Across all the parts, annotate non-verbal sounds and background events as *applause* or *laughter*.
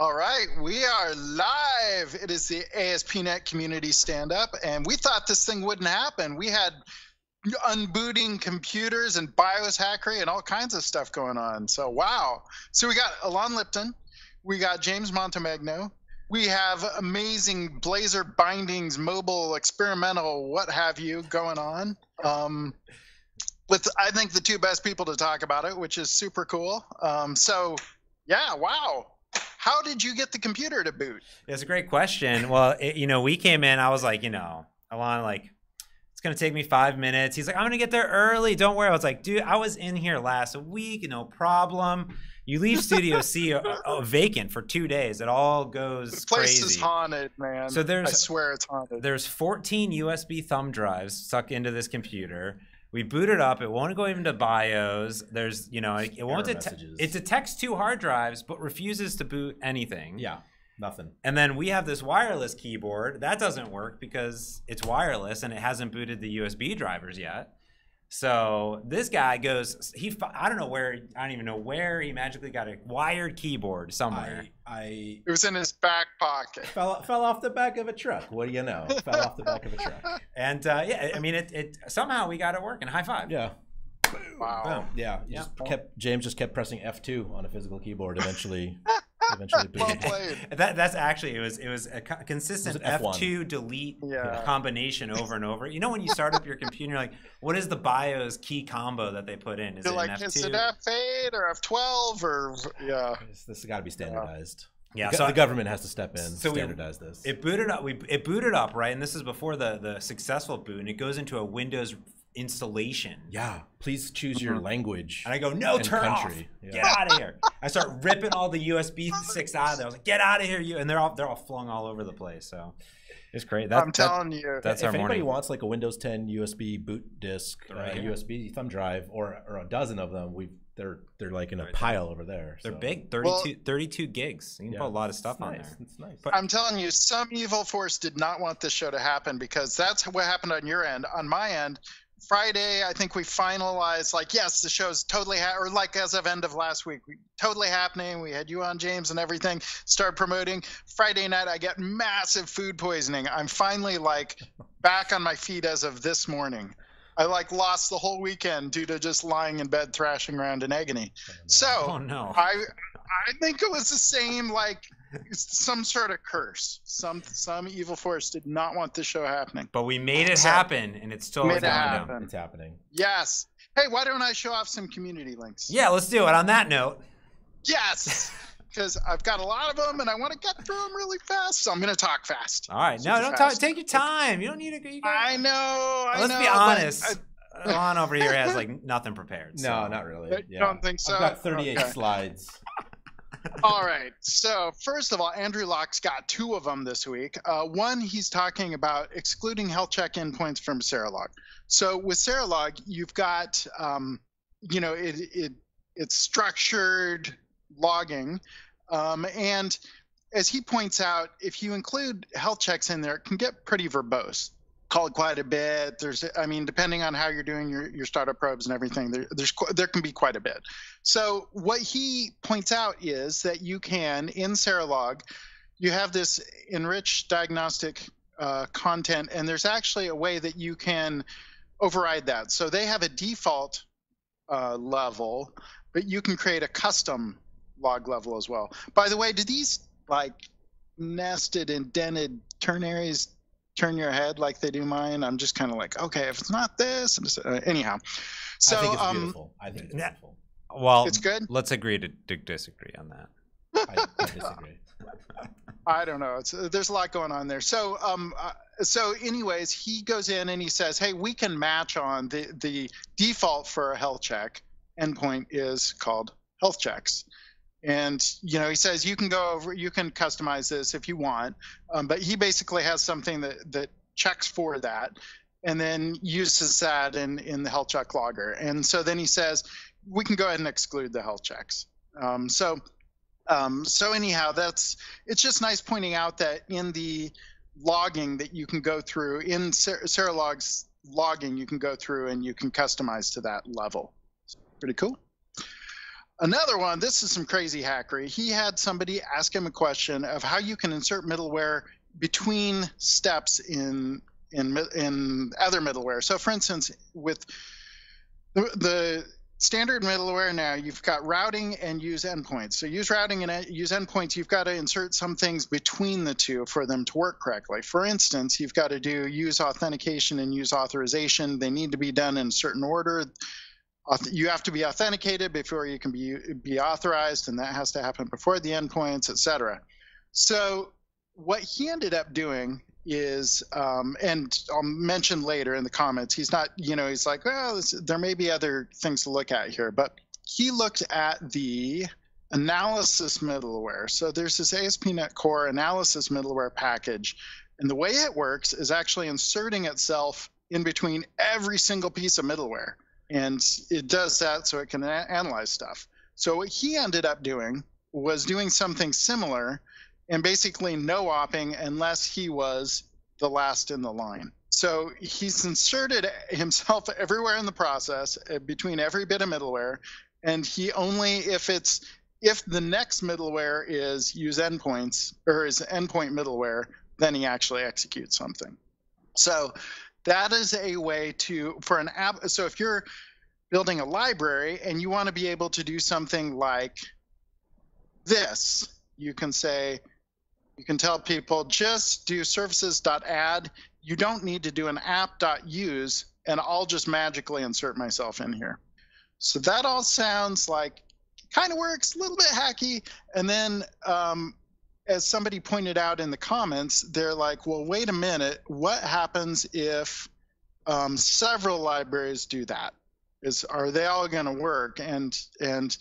All right, we are live. It is the ASP.NET Community Stand Up, and we thought this thing wouldn't happen. We had unbooting computers and BIOS hackery and all kinds of stuff going on. So, wow. So, we got Eilon Lipton, we got James Montemagno, we have amazing Blazor bindings, mobile, experimental, what have you going on. Um, with, I think, the two best people to talk about it, which is super cool. Um, so, yeah, wow how did you get the computer to boot? It's a great question. Well, it, you know, we came in. I was like, you know, Eilon, like, it's gonna take me five minutes. He's like, I'm gonna get there early. Don't worry. I was like, dude, I was in here last week. No problem. You leave Studio C uh, uh, vacant for two days. It all goes the place crazy. is haunted, man. So there's, I swear it's haunted. There's 14 USB thumb drives stuck into this computer. We boot it up. It won't go even to BIOS. There's, you know, it, it won't detect. It detects two hard drives, but refuses to boot anything. Yeah, nothing. And then we have this wireless keyboard that doesn't work because it's wireless and it hasn't booted the USB drivers yet. So this guy goes. He I don't know where I don't even know where he magically got a wired keyboard somewhere. I, I it was in his back pocket. Fell fell off the back of a truck. What do you know? fell off the back of a truck. *laughs* And uh, yeah, I mean it. It somehow we got it working. High five. Yeah. Wow. Yeah. yeah. Just kept James just kept pressing F two on a physical keyboard. Eventually. *laughs* eventually *laughs* well *laughs* that, that's actually it was it was a consistent F two delete yeah. combination over and over. You know when you start up your computer, you're like, what is the BIOS key combo that they put in? Is you're it like, F2? is it F eight or F twelve or yeah? This, this has got to be standardized. Yeah, the, so the government has to step in, so standardize we, this. It booted up. We it booted up right, and this is before the the successful boot, and it goes into a Windows installation. Yeah, please choose your mm-hmm. language. And I go, no, turn country. off. Yeah. Get out of here. I start ripping all the USB sticks out of there. I was like, get out of here, you. And they're all they're all flung all over the place. So it's great. That, I'm telling you. That's if our anybody morning. wants like a Windows 10 USB boot disk, right uh, USB thumb drive, or or a dozen of them, we they're they're like in a right pile over there. They're so. big, 32, well, 32 gigs. You can yeah, put a lot of stuff on there. It's nice. But, I'm telling you, some evil force did not want this show to happen because that's what happened on your end. On my end, Friday, I think we finalized like, yes, the show's totally ha- or like as of end of last week, we, totally happening. We had you on James and everything. Start promoting. Friday night, I get massive food poisoning. I'm finally like back on my feet as of this morning. I like lost the whole weekend due to just lying in bed thrashing around in agony. Oh, no. So oh, no. I I think it was the same like some sort of curse. Some some evil force did not want this show happening. But we made it so, happen, and it's still made it happen. It's happening. Yes. Hey, why don't I show off some community links? Yeah, let's do it. On that note. Yes. *laughs* Because I've got a lot of them, and I want to get through them really fast, so I'm going to talk fast. All right, no, don't talk. Take your time. You don't need to. You I know. I let's know, be honest. *laughs* Ron over here has like nothing prepared. So. No, not really. You yeah. don't think so? I've got 38 okay. slides. *laughs* All right. So first of all, Andrew Lock's got two of them this week. Uh, one, he's talking about excluding health check endpoints from Serilog. So with Serilog, you've got, um, you know, it, it it's structured logging, um, and as he points out, if you include health checks in there, it can get pretty verbose called quite a bit. There's, I mean, depending on how you're doing your, your startup probes and everything, there, there's there can be quite a bit. So what he points out is that you can in Serilog, you have this enriched diagnostic uh, content, and there's actually a way that you can override that. So they have a default uh, level, but you can create a custom log level as well. By the way, do these like nested indented ternaries turn your head like they do mine. I'm just kind of like, okay, if it's not this, just, uh, anyhow. So I think it's um, beautiful. I think it's beautiful. Well, it's good. Let's agree to, to disagree on that. I, I disagree. *laughs* I don't know. It's, there's a lot going on there. So, um, uh, so anyways, he goes in and he says, "Hey, we can match on the the default for a health check endpoint is called health checks." And you know he says you can go over you can customize this if you want. Um, but he basically has something that that checks for that and then uses that in in the health check logger. And so then he says we can go ahead and exclude the health checks. Um, so um, so anyhow that's it's just nice pointing out that in the logging that you can go through in Serilog's logging you can go through and you can customize to that level. Pretty cool Another one, this is some crazy hackery. He had somebody ask him a question of how you can insert middleware between steps in in in other middleware. So, for instance, with the, the standard middleware now, you've got routing and use endpoints. So, use routing and use endpoints, you've got to insert some things between the two for them to work correctly. For instance, you've got to do use authentication and use authorization. They need to be done in a certain order. You have to be authenticated before you can be be authorized, and that has to happen before the endpoints, etc. So, what he ended up doing is, um, and I'll mention later in the comments, he's not, you know, he's like, well, this, there may be other things to look at here, but he looked at the analysis middleware. So there's this ASP.NET Core analysis middleware package, and the way it works is actually inserting itself in between every single piece of middleware, and it does that so it can a- analyze stuff. So what he ended up doing was doing something similar and basically no opping unless he was the last in the line. So he's inserted himself *laughs* everywhere in the process uh, between every bit of middleware, and he only if it's if the next middleware is use endpoints or is endpoint middleware, then he actually executes something. So that is a way to for an app. So if you're building a library and you want to be able to do something like this, you can say you can tell people just do services.add. You don't need to do an app.use, and I'll just magically insert myself in here. So that all sounds like kind of works, a little bit hacky. And then, um, as somebody pointed out in the comments, they're like, well, wait a minute, what happens if um, several libraries do that? Is are they all going to work? And and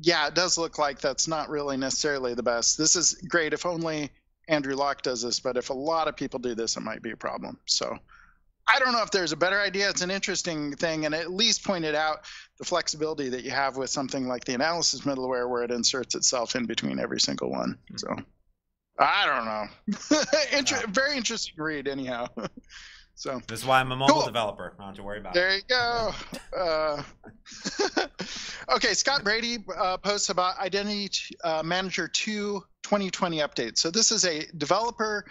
yeah, it does look like that's not really necessarily the best. This is great if only Andrew Lock does this, but if a lot of people do this, it might be a problem. So I don't know if there's a better idea. It's an interesting thing, and at least pointed out the flexibility that you have with something like the analysis middleware, where it inserts itself in between every single one. Mm-hmm. So I don't know. *laughs* Inter- very interesting read, anyhow. *laughs* So this is why I'm a mobile cool. developer. Not to worry about. There you go. Uh, *laughs* okay, Scott Brady uh, posts about Identity uh, Manager 2 2020 update. So this is a developer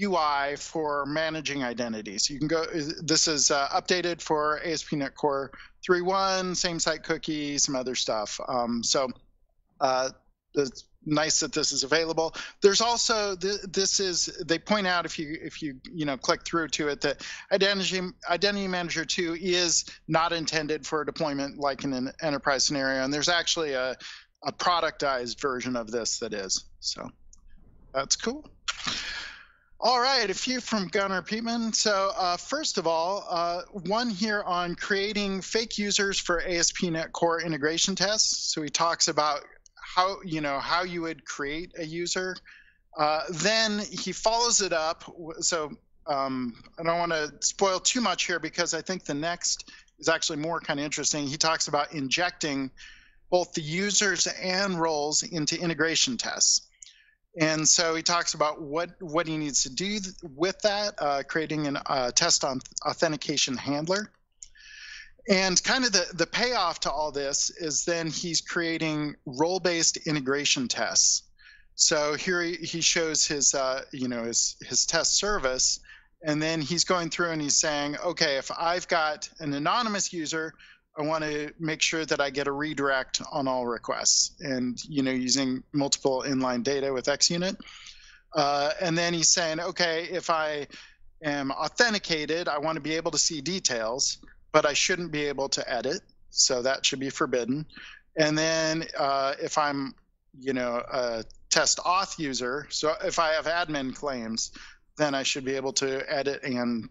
UI for managing identities. You can go. This is uh, updated for ASP.NET Core 3.1, same site cookie, some other stuff. Um, so uh, the nice that this is available. There's also this is they point out if you if you you know click through to it that identity identity manager 2 is not intended for a deployment like in an enterprise scenario and there's actually a a productized version of this that is. So that's cool. All right, a few from Gunnar Peipman. So uh, first of all, uh, one here on creating fake users for ASP.NET Core integration tests. So he talks about how you know how you would create a user. Uh, then he follows it up. So um, I don't want to spoil too much here because I think the next is actually more kind of interesting. He talks about injecting both the users and roles into integration tests. And so he talks about what, what he needs to do with that, uh, creating a uh, test on authentication handler. And kind of the, the payoff to all this is then he's creating role-based integration tests. So here he, he shows his, uh, you know, his, his test service, and then he's going through and he's saying, okay, if I've got an anonymous user, I want to make sure that I get a redirect on all requests, and you know, using multiple inline data with XUnit. Uh, and then he's saying, okay, if I am authenticated, I want to be able to see details but I shouldn't be able to edit, so that should be forbidden. And then uh, if I'm, you know, a test auth user, so if I have admin claims, then I should be able to edit and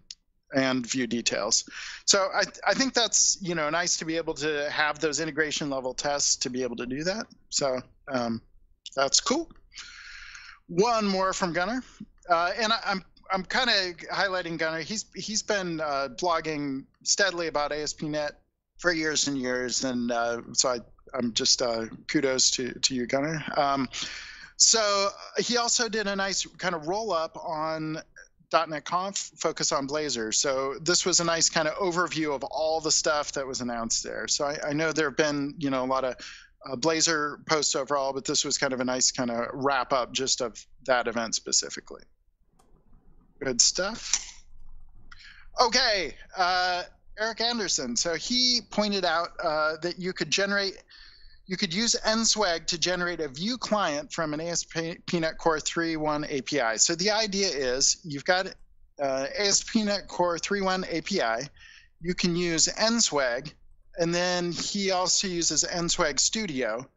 and view details. So I, I think that's you know nice to be able to have those integration level tests to be able to do that. So um, that's cool. One more from Gunnar, uh, and I, am I'm kind of highlighting Gunnar. He's he's been uh, blogging steadily about ASP.NET for years and years, and uh, so I, I'm just uh, kudos to to you, Gunnar. Um, so he also did a nice kind of roll up on .NET Conf focus on Blazor. So this was a nice kind of overview of all the stuff that was announced there. So I, I know there have been, you know, a lot of uh, Blazor posts overall, but this was kind of a nice kind of wrap up just of that event specifically. Good stuff. Okay, uh, Eric Anderson. So he pointed out uh, that you could generate, you could use NSWAG to generate a Vue client from an ASP.NET Core 3.1 API. So the idea is you've got uh, ASP.NET Core 3.1 API. You can use NSWAG, and then he also uses NSWAG Studio.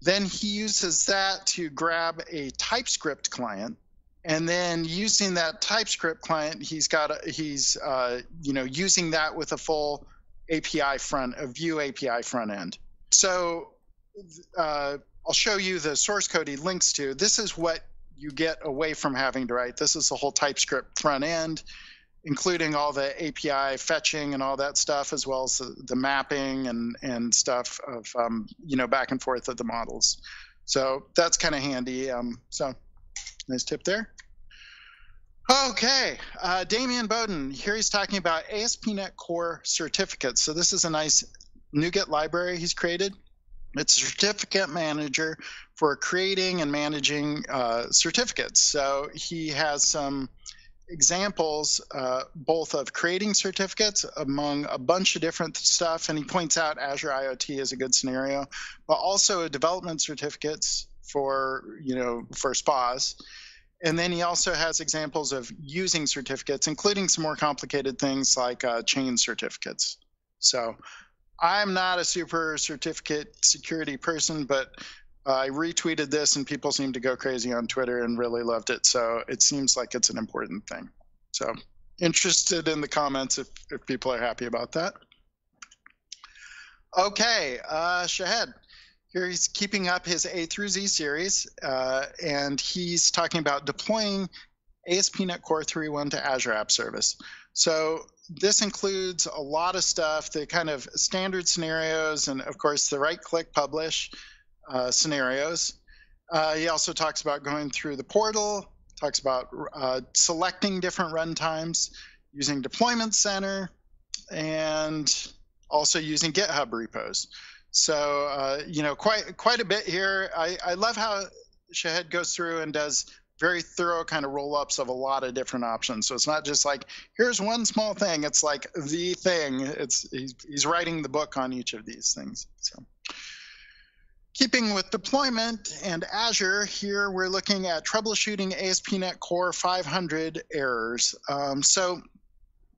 Then he uses that to grab a TypeScript client and then using that TypeScript client, he's got a, he's uh, you know using that with a full API front, a Vue API front end. So uh, I'll show you the source code he links to. This is what you get away from having to write. This is the whole TypeScript front end, including all the API fetching and all that stuff, as well as the, the mapping and and stuff of um, you know back and forth of the models. So that's kind of handy. Um, so Nice tip there. Okay, uh, Damien Bowden. Here he's talking about ASP.NET Core certificates. So this is a nice NuGet library he's created. It's a certificate manager for creating and managing uh, certificates. So he has some examples uh, both of creating certificates among a bunch of different stuff, and he points out Azure IoT is a good scenario, but also development certificates for you know for spas and then he also has examples of using certificates including some more complicated things like uh, chain certificates so i'm not a super certificate security person but i retweeted this and people seem to go crazy on twitter and really loved it. So it seems like it's an important thing. So interested in the comments if, if people are happy about that. Okay uh, shahed here he's keeping up his A through Z series, uh, and he's talking about deploying ASP.NET Core 3.1 to Azure App Service. So this includes a lot of stuff, the kind of standard scenarios, and of course the right-click publish uh, scenarios. Uh, he also talks about going through the portal, talks about uh, selecting different runtimes, using Deployment Center, and also using GitHub repos. So uh, you know, quite quite a bit here. I, I love how Shahed goes through and does very thorough kind of roll ups of a lot of different options. So it's not just like here's one small thing. It's like the thing. It's he's, he's writing the book on each of these things. So. Keeping with deployment and Azure, here we're looking at troubleshooting ASP.NET Core 500 errors. Um, so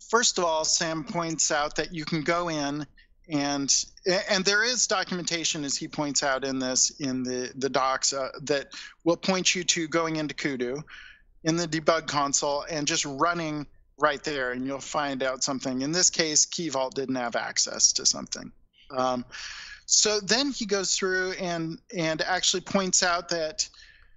first of all, Sam points out that you can go in and and there is documentation as he points out in this in the the docs uh, that will point you to going into kudu in the debug console and just running right there and you'll find out something. In this case key vault didn't have access to something. Um, so then he goes through and and actually points out that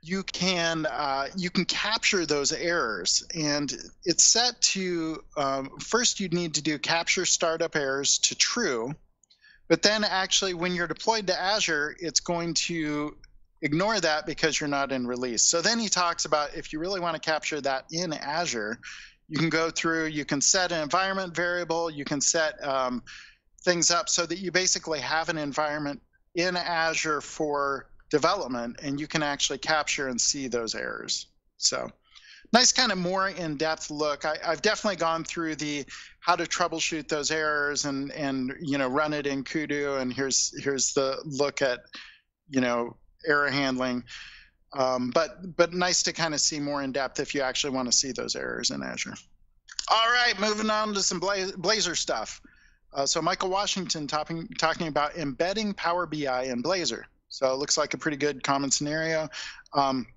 you can uh, you can capture those errors. And it's set to um, first you'd need to do capture startup errors to true but then actually when you're deployed to azure it's going to ignore that because you're not in release. So then he talks about if you really want to capture that in azure you can go through you can set an environment variable you can set um, things up so that you basically have an environment in azure for development and you can actually capture and see those errors. So nice kind of more in-depth look. I, have definitely gone through the how to troubleshoot those errors and and you know run it in Kudu and here's here's the look at you know error handling. Um, but but nice to kind of see more in depth if you actually want to see those errors in Azure. All right, moving on to some Blazor stuff. Uh, so Michael Washington talking talking about embedding Power BI in Blazor. So it looks like a pretty good common scenario. Um,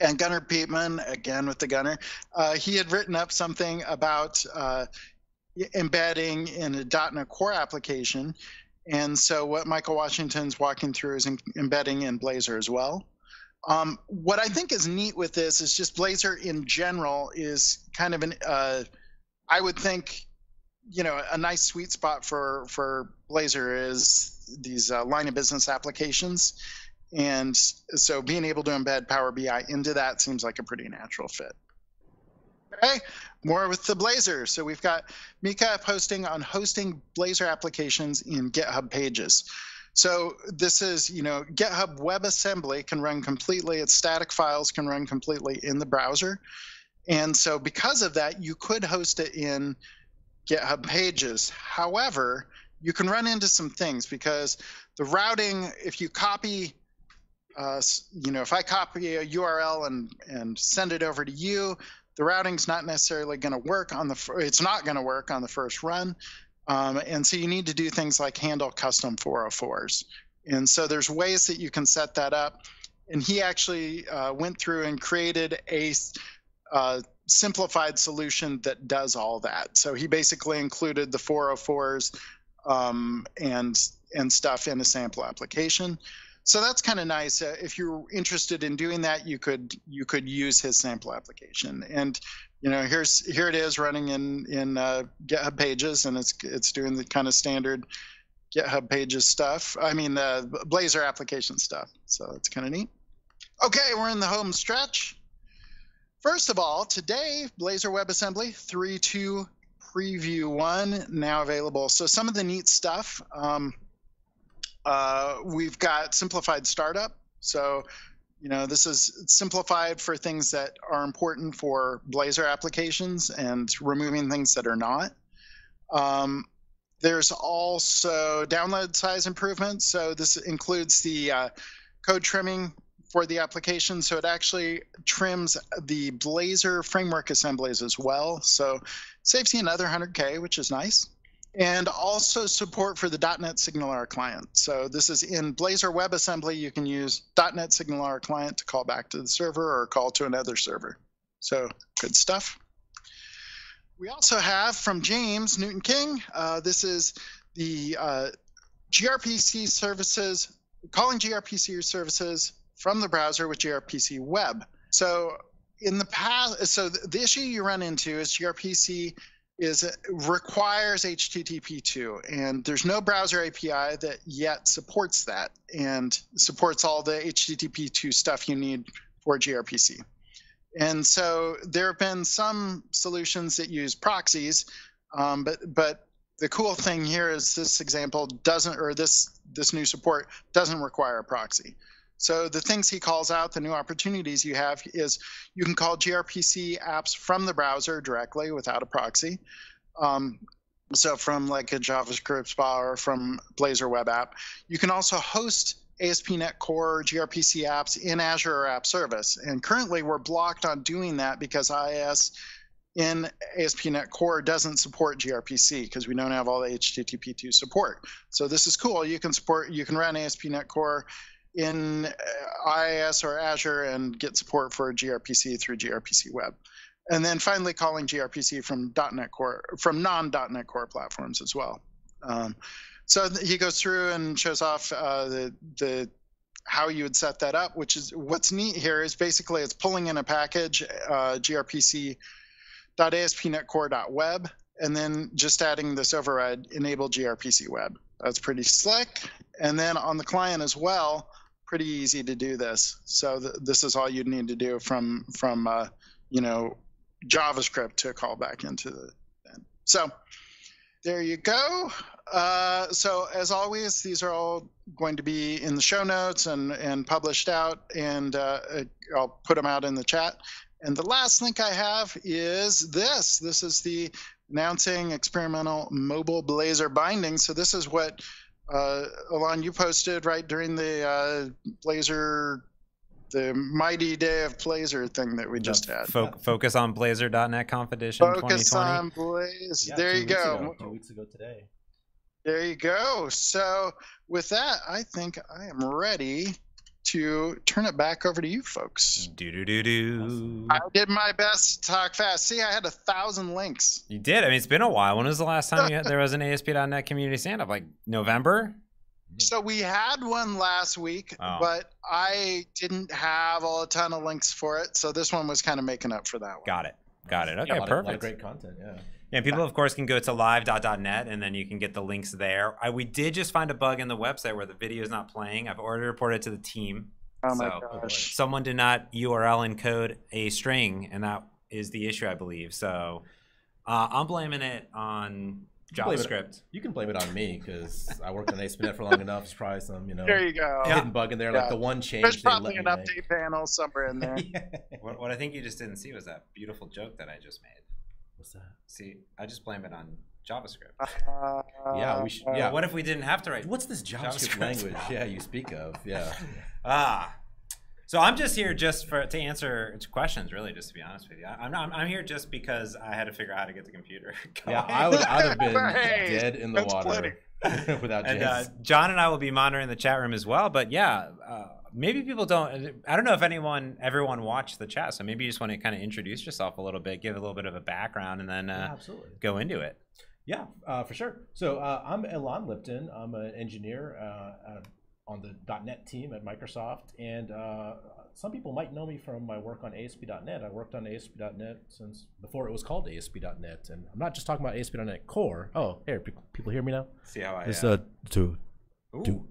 and Gunnar Peipman, again with the Gunnar, uh, he had written up something about uh, embedding in a .NET Core application. And so what Michael Washington's walking through is in, embedding in Blazor as well. Um, what I think is neat with this is just Blazor in general is kind of an, uh, I would think, you know, a nice sweet spot for for Blazor is these uh, line of business applications. And so being able to embed Power BI into that seems like a pretty natural fit. Okay, more with the Blazor. So we've got Mika posting on hosting Blazor applications in GitHub pages. So this is, you know, GitHub WebAssembly can run completely, its static files can run completely in the browser. And so because of that, you could host it in GitHub pages. However, you can run into some things because the routing, if you copy, uh, you know, if I copy a URL and, and send it over to you, the routing's not necessarily going to work on the, it's not going to work on the first run. Um, and so you need to do things like handle custom 404s. And so there's ways that you can set that up. And he actually uh, went through and created a uh, simplified solution that does all that. So he basically included the 404s um, and and stuff in a sample application. So that's kind of nice. Uh, if you're interested in doing that, you could you could use his sample application. And you know, here's here it is running in in uh, GitHub Pages, and it's it's doing the kind of standard GitHub Pages stuff. I mean, the Blazor application stuff. So it's kind of neat. Okay, we're in the home stretch. First of all, today Blazor WebAssembly 3.2 Preview 1 now available. So some of the neat stuff. Um, uh, we've got simplified startup. So you know, this is simplified for things that are important for Blazor applications and removing things that are not. Um, there's also download size improvements. So this includes the uh, code trimming for the application. So it actually trims the Blazor framework assemblies as well. So saves you another 100K, which is nice and also support for the .NET SignalR client. So this is in Blazor WebAssembly. You can use .NET SignalR client to call back to the server or call to another server. So good stuff. We also have from James Newton King. Uh, this is the uh, gRPC services, calling gRPC services from the browser with gRPC Web. So in the past, so the issue you run into is gRPC is requires HTTP2, and there's no browser API that yet supports that and supports all the HTTP2 stuff you need for gRPC. And so there have been some solutions that use proxies, um, but but the cool thing here is this example doesn't, or this this new support doesn't require a proxy. So the things he calls out, the new opportunities you have is you can call gRPC apps from the browser directly without a proxy. Um, so from like a JavaScript SPA or from Blazor web app. You can also host ASP.NET Core gRPC apps in Azure or App Service. And currently we're blocked on doing that because IIS in ASP.NET Core doesn't support gRPC because we don't have all the HTTP2 support. So this is cool. You can support, you can run ASP.NET Core in uh, IIS or Azure and get support for gRPC through gRPC Web. And then finally calling gRPC from .NET Core, from non.NET Core platforms as well. Um, so he goes through and shows off uh, the, the how you would set that up, which is what's neat here is basically it's pulling in a package, uh, grpc.aspnetcore.web, and then just adding this override, enable grpc web. That's pretty slick. And then on the client as well, pretty easy to do this. So th- this is all you'd need to do from from uh, you know JavaScript to call back into the. So there you go. Uh, so as always, these are all going to be in the show notes and and published out, and uh, I'll put them out in the chat. And the last link I have is this. This is the announcing experimental mobile Blazor binding. So this is what uh, Eilon, you posted right during the uh, Blazor, the mighty day of Blazor thing that we just had. Fo- focus on Blazor.net competition focus 2020. on Blaze. Yeah, there you go. Ago, two weeks ago today. There you go. So with that, I think I am ready to turn it back over to you folks. Do do do do. I did my best to talk fast. See, I had a thousand links. You did. I mean, it's been a while. When was the last time had, there was an ASP.NET community stand up? Like November? So we had one last week, oh. but I didn't have all a ton of links for it. So this one was kind of making up for that one. Got it. Got it. Okay, yeah, perfect. Of, great content. Yeah. Yeah, people of course can go to live.net and then you can get the links there. I, we did just find a bug in the website where the video is not playing. I've already reported it to the team. Oh my so gosh. Someone did not URL encode a string and that is the issue, I believe. So uh, I'm blaming it on blame it- JavaScript. You can blame it on me because I worked on ASP.NET for long enough. There's probably some, you know, There you go. Yeah. hidden bug in there, Yeah. like the one change There's probably an me update panel somewhere in there. *laughs* make. What, what I think you just didn't see was that beautiful joke that I just made. What's that? See, I just blame it on JavaScript. Uh, Yeah, we should- yeah. What if we didn't have to write? What's this JavaScript, JavaScript. language? *laughs* Yeah, you speak of. Yeah. *laughs* Ah. So I'm just here just for to answer questions, really. Just to be honest with you, I- I'm not, I'm here just because I had to figure out how to get the computer. *laughs* Yeah. I would I'd have been Hey, dead in the water without and uh, John and I will be monitoring the chat room as well. But yeah, uh, maybe people don't. I don't know if anyone, everyone watched the chat. So maybe you just want to kind of introduce yourself a little bit, give a little bit of a background, and then uh, yeah, absolutely. go into it. Yeah, uh, for sure. So uh, I'm Eilon Lipton. I'm an engineer uh, uh, on the .NET team at Microsoft, and uh, some people might know me from my work on ASP.NET. I worked on ASP.NET since before it was called ASP.NET, and I'm not just talking about ASP.NET Core. Oh, here, pe- people hear me now. See how I. It's uh, uh, too ooh, too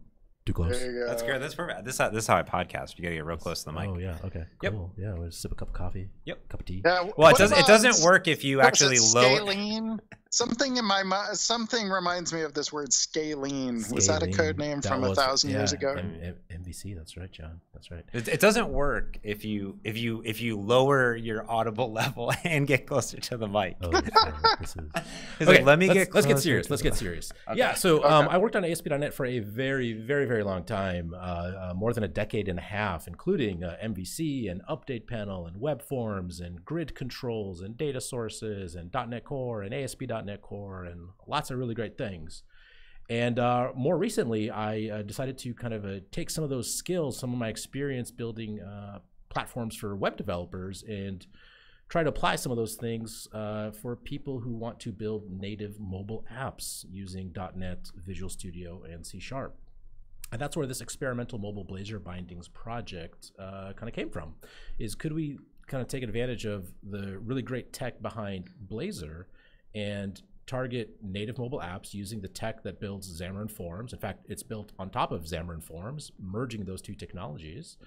too close. There you go. that's good. That's perfect. This is how, this is how I podcast. You gotta get real close to the mic. Oh yeah, okay, Yep. cool. Yeah, we'll sip a cup of coffee. Yep. cup of tea. Yeah, Well, it doesn't. It doesn't work if you actually it, lower. Scalene? *laughs* Something in my mind. Something reminds me of this word scalene. Was that a code name That from a was- thousand years ago? M- M- MVC. That's right, John. That's right. It, it doesn't work if you if you if you lower your audible *laughs* level and get closer to the mic. Oh, this, *laughs* this is. He's like, let me let's, get let's get serious. Let's get serious. Okay. Yeah. So um, Okay. I worked on ASP.NET for a very, very, very long time, uh, uh, more than a decade and a half, including uh, MVC and Update Panel and Web Forms and grid controls and data sources and .NET Core and ASP.NET Core and lots of really great things. And uh, more recently, I uh, decided to kind of uh, take some of those skills, some of my experience building uh, platforms for web developers, and try to apply some of those things uh, for people who want to build native mobile apps using .NET, Visual Studio, and C Sharp. And that's where this experimental mobile Blazor bindings project uh, kind of came from. Is could we kind of take advantage of the really great tech behind Blazor and target native mobile apps using the tech that builds Xamarin Forms. In fact, it's built on top of Xamarin Forms, merging those two technologies,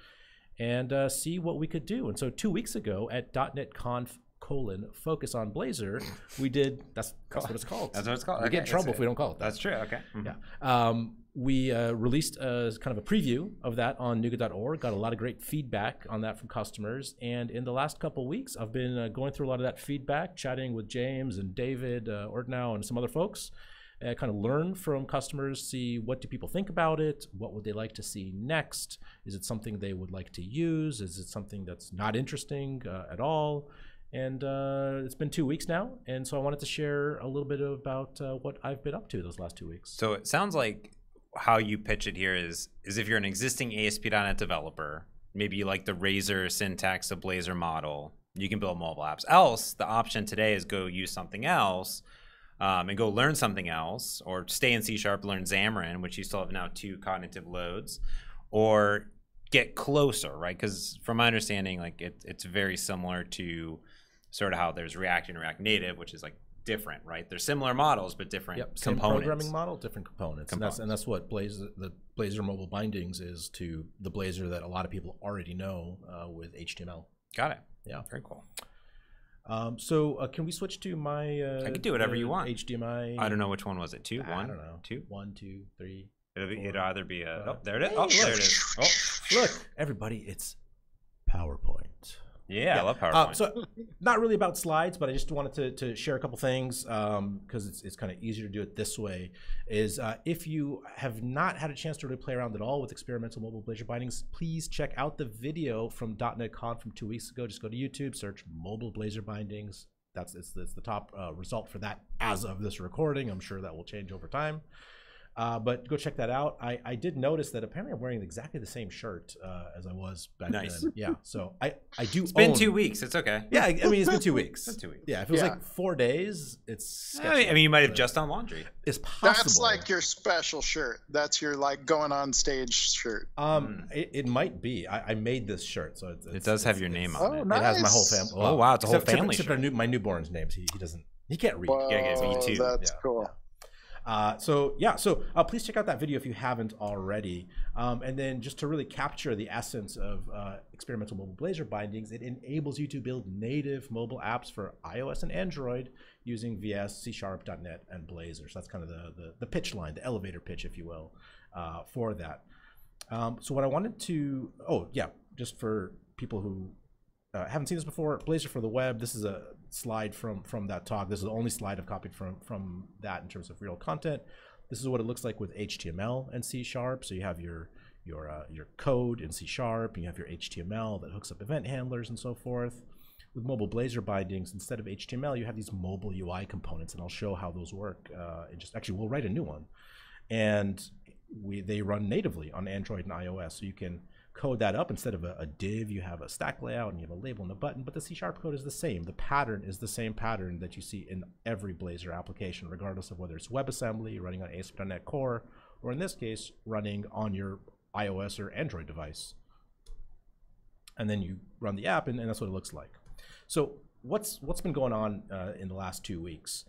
and uh, see what we could do. And so two weeks ago at .NET Conf colon focus on Blazor, we did that's that's what it's *laughs* called. That's what it's called. We get in trouble if we don't call it that. That's true. Okay. Mhm. Yeah. Um, we uh, released a, kind of a preview of that on NuGet.org. Got a lot of great feedback on that from customers. And in the last couple weeks, I've been uh, going through a lot of that feedback, chatting with James and David uh, Ortinau and some other folks. Uh, kind of learn from customers, see what do people think about it, what would they like to see next, is it something they would like to use, is it something that's not interesting uh, at all, and uh, it's been two weeks now, and so I wanted to share a little bit about uh, what I've been up to those last two weeks. So it sounds like how you pitch it here is is if you're an existing ASP.NET developer, maybe you like the Razor syntax, the Blazor model, you can build mobile apps. Else, the option today is go use something else um, and go learn something else, or stay in C Sharp, learn Xamarin, which you still have now two cognitive loads, or get closer, right? Because from my understanding, like it, it's very similar to sort of how there's React and React Native, which is like different, right? They're similar models, but different Yep, same components. programming model, different components, and that's and that's what Blazor, the Blazor mobile bindings is to the Blazor that a lot of people already know uh, with HTML. Got it. Yeah. Very cool. Um, so uh, can we switch to my? Uh, I can do whatever you want. HDMI. I don't know which one was it. Two, I one, don't know. two. One, two, three. It'll, be, it'll either be a. Oh, there it is. Oh, there it is. Oh, Look, everybody, it's PowerPoint. Yeah, I love PowerPoint. Uh, so, not really about slides, but I just wanted to, to share a couple things because it's, it's kind of easier to do it this way. Is uh, if you have not had a chance to really play around at all with experimental mobile Blazor bindings, please check out the video from .NET Con from two weeks ago. Just go to YouTube, search mobile Blazor bindings. That's it's, it's the top uh, result for that as of this recording. I'm sure that will change over time. Uh, but go check that out. I, I did notice that apparently I'm wearing exactly the same shirt uh, as I was back Nice. then. Yeah, so I I do. it's been two weeks. It's okay. yeah, I I mean it's been two weeks. *laughs* It's been two weeks. Yeah, if it was Yeah. like four days, it's. I mean, I mean, you might have just done laundry. It's possible. That's like your special shirt. That's your like going on stage shirt. Um, it, it might be. I, I made this shirt, so it's, it's does have your name it's- on Oh, it. nice. It has my whole family. Oh, wow, it's a whole except- family Except, shirt. for new, my newborn's names. He, he doesn't. He can't read. Whoa, gotta get me too. that's Yeah, cool. Uh, so yeah, so uh, please check out that video if you haven't already. Um, and then just to really capture the essence of uh, experimental mobile Blazor bindings, it enables you to build native mobile apps for iOS and Android using VS, C Sharp, .NET, and Blazor. So that's kind of the, the, the pitch line, the elevator pitch, if you will, uh, for that. Um, so what I wanted to, oh yeah, just for people who uh, haven't seen this before, Blazor for the web. This is a slide from from that talk. This is the only slide I've copied from from that in terms of real content. This is what it looks like with HTML and C sharp. So you have your your uh, your code in C sharp, you have your HTML that hooks up event handlers and so forth. With mobile Blazor bindings, instead of HTML, you have these mobile UI components, and I'll show how those work. Uh, and just actually, we'll write a new one, and we they run natively on Android and iOS. So you can code that up. Instead of a, a, div you have a stack layout and you have a label and a button but the c sharp code is the same. The pattern is the same pattern that you see in every blazor application regardless of whether it's webassembly running on asp.net core or in this case running on your ios or android device. And then you run the app and, and that's what it looks like. So what's what's been going on uh, in the last two weeks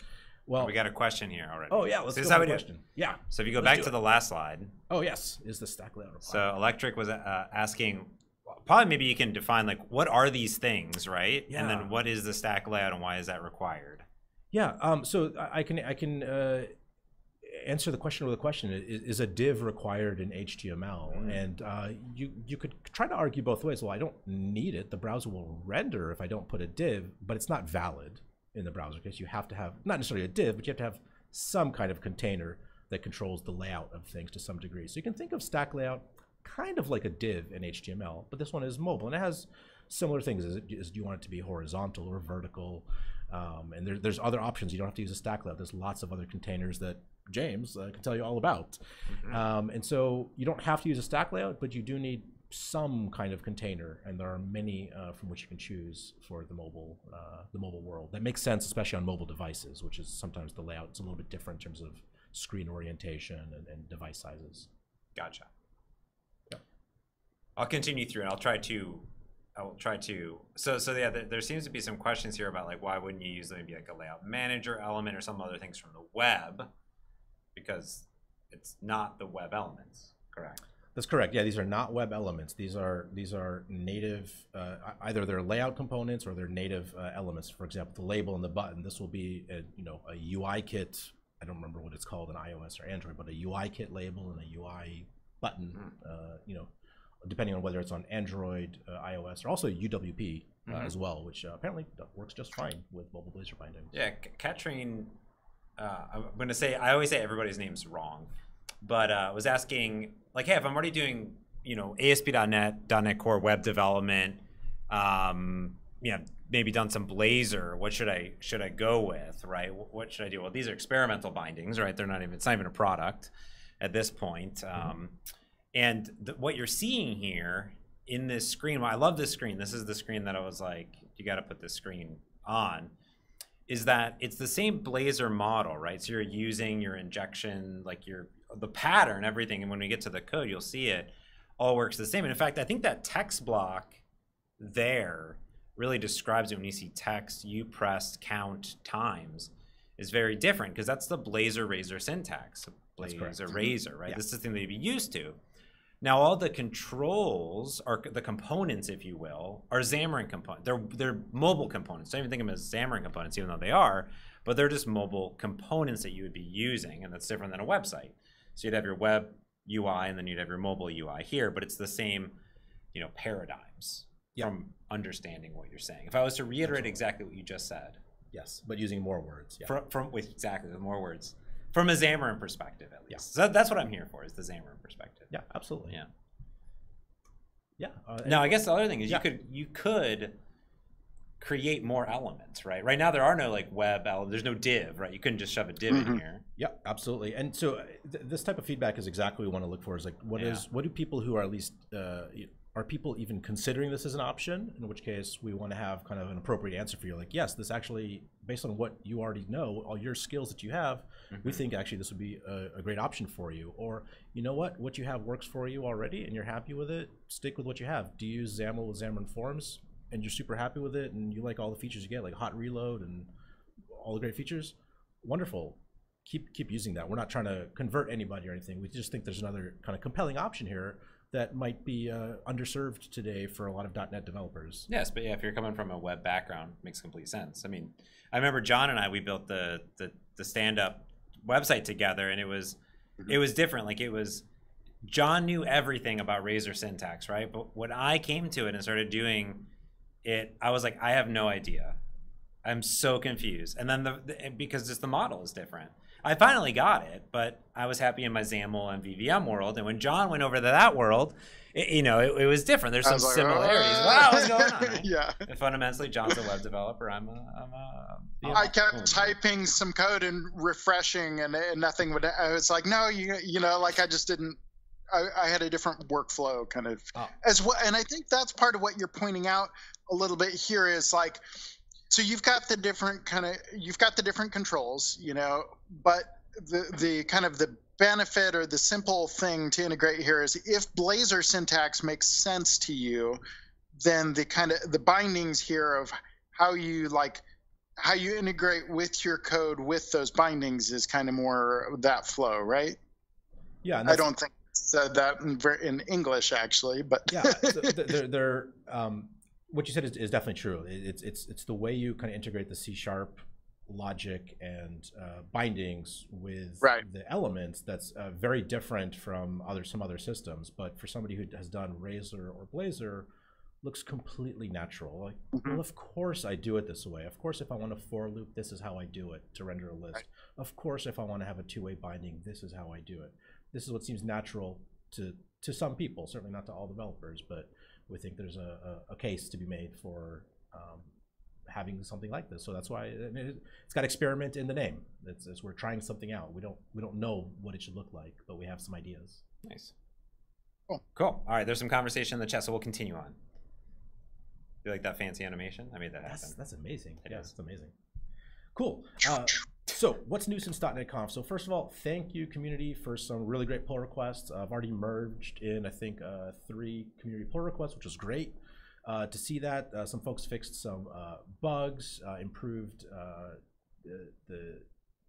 well, we got a question here already. Oh yeah, let's this go. Is question. Yeah. So if you go let's back to the last slide. Oh yes, is the stack layout. So Electric was uh, asking, probably maybe you can define like what are these things, right? Yeah. And then what is the stack layout and why is that required? Yeah. Um. So I can I can uh, answer the question with a question. Is, is a div required in HTML? Mm. And uh, you you could try to argue both ways. Well, I don't need it. The browser will render if I don't put a div, but it's not valid in the browser because you have to have not necessarily a div, but you have to have some kind of container that controls the layout of things to some degree. So you can think of stack layout kind of like a div in HTML, but this one is mobile and it has similar things. Is, it, is do you want it to be horizontal or vertical? Um, and there, there's other options. You don't have to use a stack layout. There's lots of other containers that James uh, can tell you all about. Mm-hmm. Um, and so you don't have to use a stack layout, but you do need some kind of container, and there are many uh, from which you can choose for the mobile uh, the mobile world. That makes sense, especially on mobile devices, which is sometimes the layout is a little bit different in terms of screen orientation and, and device sizes. Gotcha. Yeah. I'll continue through, and I'll try to. I'll try to. So, so yeah, there, there seems to be some questions here about like why wouldn't you use maybe like a layout manager element or some other things from the web, because it's not the web elements, correct? That's correct. Yeah, these are not web elements. These are these are native. Uh, either they're layout components or they're native uh, elements. For example, the label and the button. This will be a, you know a UI kit. I don't remember what it's called in iOS or Android, but a UI kit label and a UI button. Mm. Uh, you know, depending on whether it's on Android, uh, iOS, or also UWP uh, mm-hmm. as well, which uh, apparently works just fine with mobile Blazor binding. Yeah, Katrine. I'm going to say I always say everybody's name's wrong but uh, was asking like, hey, if I'm already doing you know ASP.NET, .NET Core web development, um, you know, maybe done some Blazor, what should I should I go with, right? What should I do? Well, these are experimental bindings, right? They're not even it's not even a product at this point. Mm-hmm. Um, and th- what you're seeing here in this screen, well, I love this screen. This is the screen that I was like, you got to put this screen on is that it's the same Blazor model, right? So you're using your injection, like your the pattern, everything, and when we get to the code, you'll see it all works the same. And in fact, I think that text block there really describes it when you see text, you press count times is very different because that's the Blazor Razor syntax. Blazor mm-hmm. Razor, right? Yeah. This is the thing that you'd be used to. Now, all the controls are the components, if you will, are Xamarin components. They're they're mobile components. Don't even think of them as Xamarin components, even though they are. But they're just mobile components that you would be using, and that's different than a website. So you'd have your web UI, and then you'd have your mobile UI here. But it's the same, you know, paradigms yep. from understanding what you're saying. If I was to reiterate exactly what you just said, yes, but using more words, yeah. from, from with exactly with more words from a Xamarin perspective, at least. Yeah. So that's what I'm here for is the Xamarin perspective. Yeah, absolutely. Yeah. Yeah. Uh, now, I guess the other thing is yeah. you could you could create more elements, right? Right now there are no like web elements. There's no div, right? You couldn't just shove a div mm-hmm. in here. Yeah, absolutely. And so uh, th- this type of feedback is exactly what we want to look for. Is like what yeah. is what do people who are at least uh, are people even considering this as an option? In which case, we want to have kind of an appropriate answer for you. Like, yes, this actually, based on what you already know, all your skills that you have, mm-hmm. we think actually this would be a, a, great option for you. Or, you know what, what you have works for you already, and you're happy with it. Stick with what you have. Do you use XAML with Xamarin Forms, and you're super happy with it, and you like all the features you get, like hot reload and all the great features? Wonderful keep keep using that. We're not trying to convert anybody or anything. We just think there's another kind of compelling option here that might be uh, underserved today for a lot of .NET developers. Yes, but yeah, if you're coming from a web background, it makes complete sense. I mean, I remember John and I we built the the, the stand up website together, and it was Mm-hmm. it was different. Like it was John knew everything about Razor syntax, right? But when I came to it and started doing it, I was like, I have no idea. I'm so confused. And then the, the because just the model is different. I finally got it, but I was happy in my XAML and VVM world. And when John went over to that world, it, you know, it, it was different. There's some like, similarities. "Uh." wow, what's going on? *laughs* right? yeah. And fundamentally, John's a web developer. I'm a, I'm a I VML. kept typing some code and refreshing, and, and nothing would. I was like, no, you you know, like I just didn't. I, I had a different workflow, kind of Oh. as well. And I think that's part of what you're pointing out a little bit here is like, so you've got the different kind of you've got the different controls, you know, but the the kind of the benefit or the simple thing to integrate here is if Blazor syntax makes sense to you, then the kind of the bindings here of how you like how you integrate with your code with those bindings is kind of more that flow, right? Yeah, and I don't think said that in, in English actually, but yeah, so *laughs* they're, they're um, what you said is, is definitely true. It- It's it's it's the way you kind of integrate the C sharp logic and uh, bindings with Right. the elements that's uh, very different from other some other systems. But for somebody who has done Razor or Blazor, looks completely natural. Like, Mhm. well, of course I do it this way. Of course, if I want a for loop, this is how I do it to render a list. Right. Of course, if I want to have a two way binding, this is how I do it. This is what seems natural to to some people, certainly not to all developers, but we think there's a, a, a case to be made for um, having something like this. So that's why it, it's got experiment in the name. It's, it's we're trying something out. We don't we don't know what it should look like, but we have some ideas. Nice. Cool. Cool. All right. There's some conversation in the chat, so we'll continue on. You like that fancy animation? I made that That's happen. that's amazing. It yeah, is. it's amazing. Cool. Uh, so what's new since .NET Conf? So first of all, thank you community for some really great pull requests. I've already merged in I think uh, three community pull requests, which was great. Uh, to see that uh, some folks fixed some uh, bugs, uh, improved uh, the, the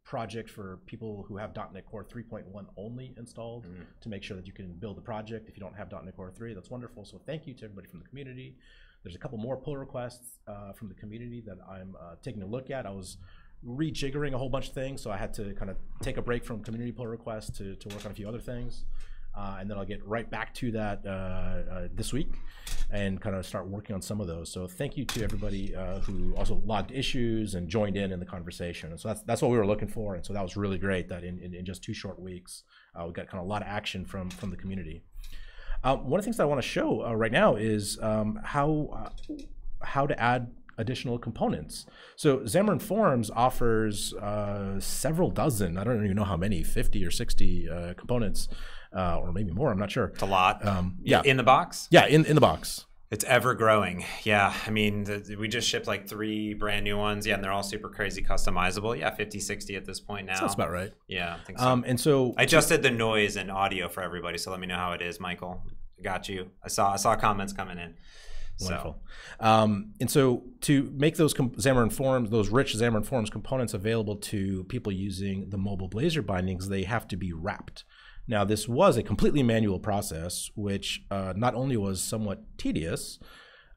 project for people who have .NET Core 3.1 only installed Mhm. to make sure that you can build the project if you don't have .NET Core 3. That's wonderful. So thank you to everybody from the community. There's a couple more pull requests uh, from the community that I'm uh, taking a look at. I was rejiggering a whole bunch of things, so I had to kind of take a break from community pull requests to, to work on a few other things. Uh, and then I'll get right back to that uh, uh, this week and kind of start working on some of those. So thank you to everybody uh, who also logged issues and joined in in the conversation. And so that's that's what we were looking for. And so that was really great that in, in, in just two short weeks uh, we got kind of a lot of action from from the community. Um, one of the things that I want to show uh, right now is um, how uh, how to add additional components. So Xamarin Forms offers uh, several dozen, I don't even know how many, 50 or 60 uh, components, uh, or maybe more, I'm not sure. It's a lot. Um, yeah, In the box? yeah, in, in the box. It's ever growing. Yeah. I mean, the, we just shipped like three brand new ones. Yeah. And they're all super crazy customizable. Yeah. 50, 60 at this point now. Sounds about right. Yeah. I think so. Um, and so I adjusted the noise and audio for everybody. So let me know how it is, Michael. I got you. I saw, I saw comments coming in. So, Wonderful. Um, and so to make those com- Xamarin Forms, those rich Xamarin Forms components available to people using the mobile Blazor bindings, they have to be wrapped. Now, this was a completely manual process, which uh, not only was somewhat tedious,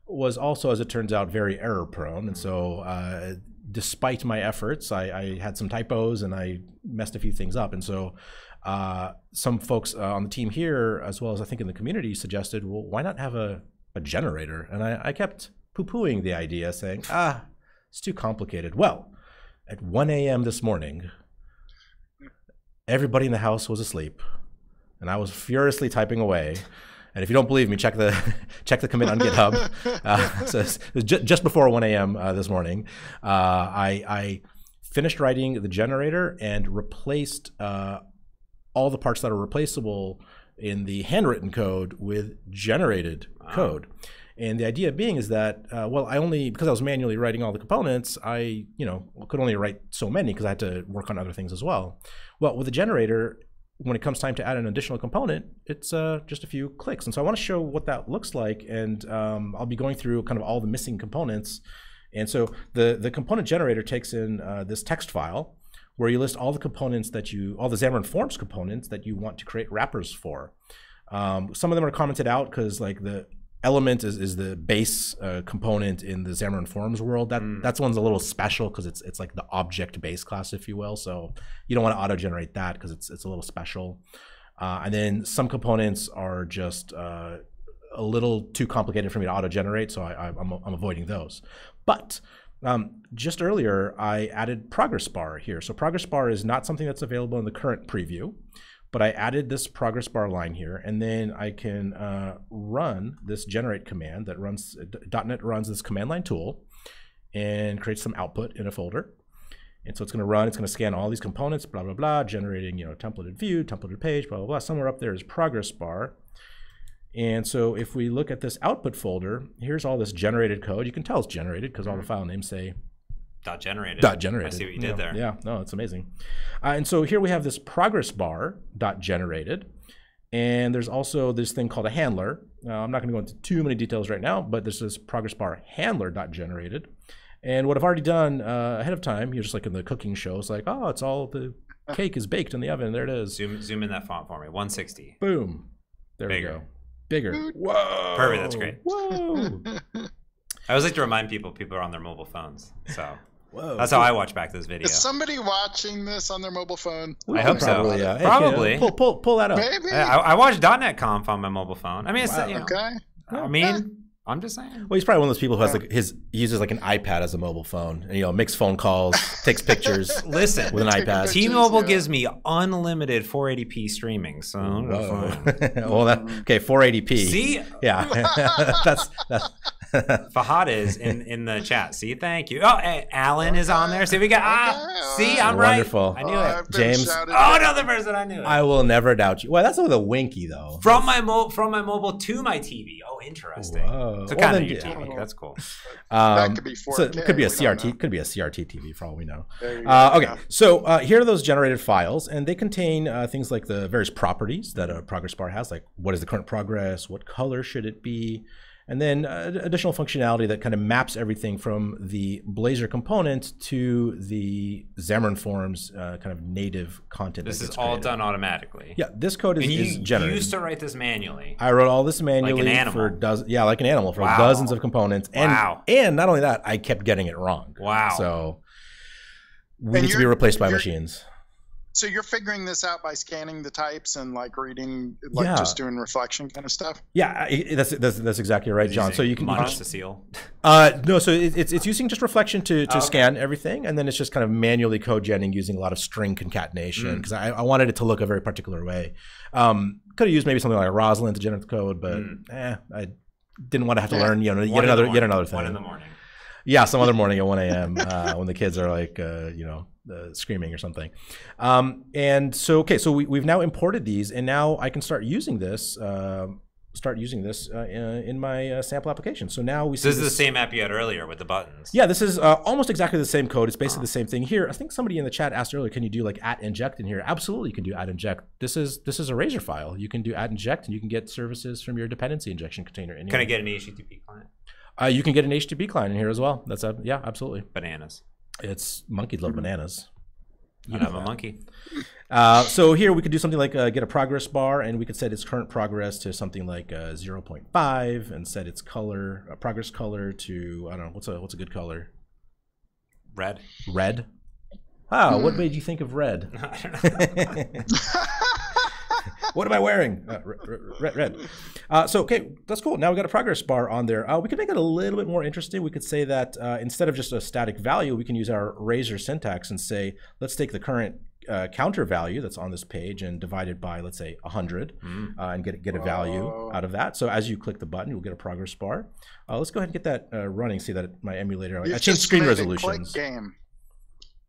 was also, as it turns out, very error prone. And so, uh, despite my efforts, I, I had some typos and I messed a few things up. And so, uh, some folks uh, on the team here, as well as I think in the community, suggested, well, why not have a, a generator? And I, I kept poo pooing the idea, saying, ah, it's too complicated. Well, at 1 a.m. this morning, everybody in the house was asleep, and I was furiously typing away. And if you don't believe me, check the *laughs* check the commit on GitHub. *laughs* Uh, so it was ju- just before 1 a.m. Uh, this morning. Uh, I, I finished writing the generator and replaced uh, all the parts that are replaceable in the handwritten code with generated code. And the idea being is that, uh, well, I only because I was manually writing all the components, I you know could only write so many because I had to work on other things as well. Well, with the generator, when it comes time to add an additional component, it's uh, just a few clicks. And so I want to show what that looks like, and um, I'll be going through kind of all the missing components. And so the the component generator takes in uh, this text file, where you list all the components that you, all the Xamarin Forms components that you want to create wrappers for. Um, some of them are commented out because like the element is, is the base uh, component in the Xamarin Forms world. That Mm. that's one's a little special because it's it's like the object base class, if you will. So you don't want to auto generate that because it's it's a little special. Uh, and then some components are just uh, a little too complicated for me to auto generate, so I, I, I'm, I'm avoiding those. But um, just earlier, I added progress bar here. So progress bar is not something that's available in the current preview, but I added this progress bar line here, and then I can uh, run this generate command that runs .NET runs this command line tool and creates some output in a folder. And so it's going to run, it's going to scan all these components, blah, blah, blah, generating, you know, templated view, templated page, blah, blah, blah. Somewhere up there is progress bar. And so if we look at this output folder, here's all this generated code. You can tell it's generated because all the file names say Dot generated. dot generated. I see what you yeah, did there. Yeah, no, it's amazing. Uh, and so here we have this progress bar dot generated, and there's also this thing called a handler. Uh, I'm not going to go into too many details right now, but there's this progress bar handler dot generated. And what I've already done uh, ahead of time, you're just like in the cooking show, it's like, oh, it's all the cake is baked in the oven. There it is. Zoom zoom in that font for me. 160. Boom. There Bigger. we go. Bigger. Whoa. Perfect, that's great. Whoa. *laughs* I always like to remind people people are on their mobile phones. So Whoa. that's how I watch back this video. Is somebody watching this on their mobile phone? I hope so. Probably, yeah. Hey, Probably. Pull, pull, pull that up. Maybe. I, I watch .NET Conf on my mobile phone. I mean, it's Wow. you know, Okay. I mean, I'm just saying. Well, he's probably one of those people who has like his he uses like an iPad as a mobile phone, and you know makes phone calls, *laughs* takes pictures Listen, with an iPad. T-Mobile yeah. gives me unlimited 480p streaming, so Whoa. *laughs* well, that okay, 480p. see, yeah, *laughs* that's that's Fahad is in in the chat. *laughs* See, thank you. Oh, hey, Alan is on there. See, we got ah. Okay, See, I'm Wonderful. right. I knew Oh, it. I've James- Oh, another person I knew. It. I will never doubt you. Well, that's with a winky though. from my mo- from my mobile to my TV. Oh, interesting. Whoa. So Well, kind then, of your yeah. TV. That's cool. Um, That could be so it 4K, could be a we CRT. Could be a CRT TV for all we know. Uh, okay, yeah. so uh, here are those generated files, and they contain uh, things like the various properties that a progress bar has, like what is the current progress, what color should it be, and then uh, additional functionality that kind of maps everything from the Blazor component to the Xamarin Forms uh, kind of native content. This is all created. done automatically. Yeah, this code is, And you, is you used to write this manually. I wrote all this manually animal. for dozens. Yeah, like an animal for Wow. dozens of components, and Wow. and not only that, I kept getting it wrong. Wow. So we And need to be replaced by machines. So you're figuring this out by scanning the types and like reading, like Yeah. just doing reflection kind of stuff. Yeah, I- I- that's that's, that's exactly right, John. So you can, you can Munch to seal. uh, no, so it, it's it's using just reflection to, to Oh, okay. scan everything, and then it's just kind of manually code genning using a lot of string concatenation Mm. because I, I wanted it to look a very particular way. Um, could have used maybe something like Roslyn to generate the code, but Mm. eh, I didn't want to have to Yeah. learn you know One yet another yet another thing. One in the morning. Yeah, some other morning at 1 a.m. Uh, when the kids are like, uh, you know, uh, screaming or something. Um, and so, okay, so we, we've now imported these, and now I can start using this. Uh, start using this uh, in my uh, sample application. So now we see This is the same app you had earlier with the buttons. Yeah, this is uh, almost exactly the same code. It's basically the same thing here. I think somebody in the chat asked earlier, can you do like at inject in here? Absolutely, you can do at inject. This is this is a Razor file. You can do at inject, and you can get services from your dependency injection container in here. Can I get an HTTP client? Uh, you can get an HTTP client in here as well. That's a, yeah, absolutely. Bananas. It's monkeys love bananas. And I'm a monkey. Uh, so here we could do something like uh, get a progress bar, and we could set its current progress to something like uh, 0.5, and set its color, uh, progress color to I don't know what's a what's a good color? Red. Red. Wow, what made you think of red? *laughs* *laughs* I don't know. what am I wearing? Uh, red, red. red. Uh, so okay, that's cool. Now we got a progress bar on there. Uh, we could make it a little bit more interesting. We could say that uh, instead of just a static value, we can use our Razor syntax and say, let's take the current uh, counter value that's on this page and divide it by, let's say, 100, Mm. uh, and get get a value Whoa. out of that. So as you click the button, you'll get a progress bar. Uh, let's go ahead and get that uh, running. See that my emulator. I You've changed screen made a click resolutions. game.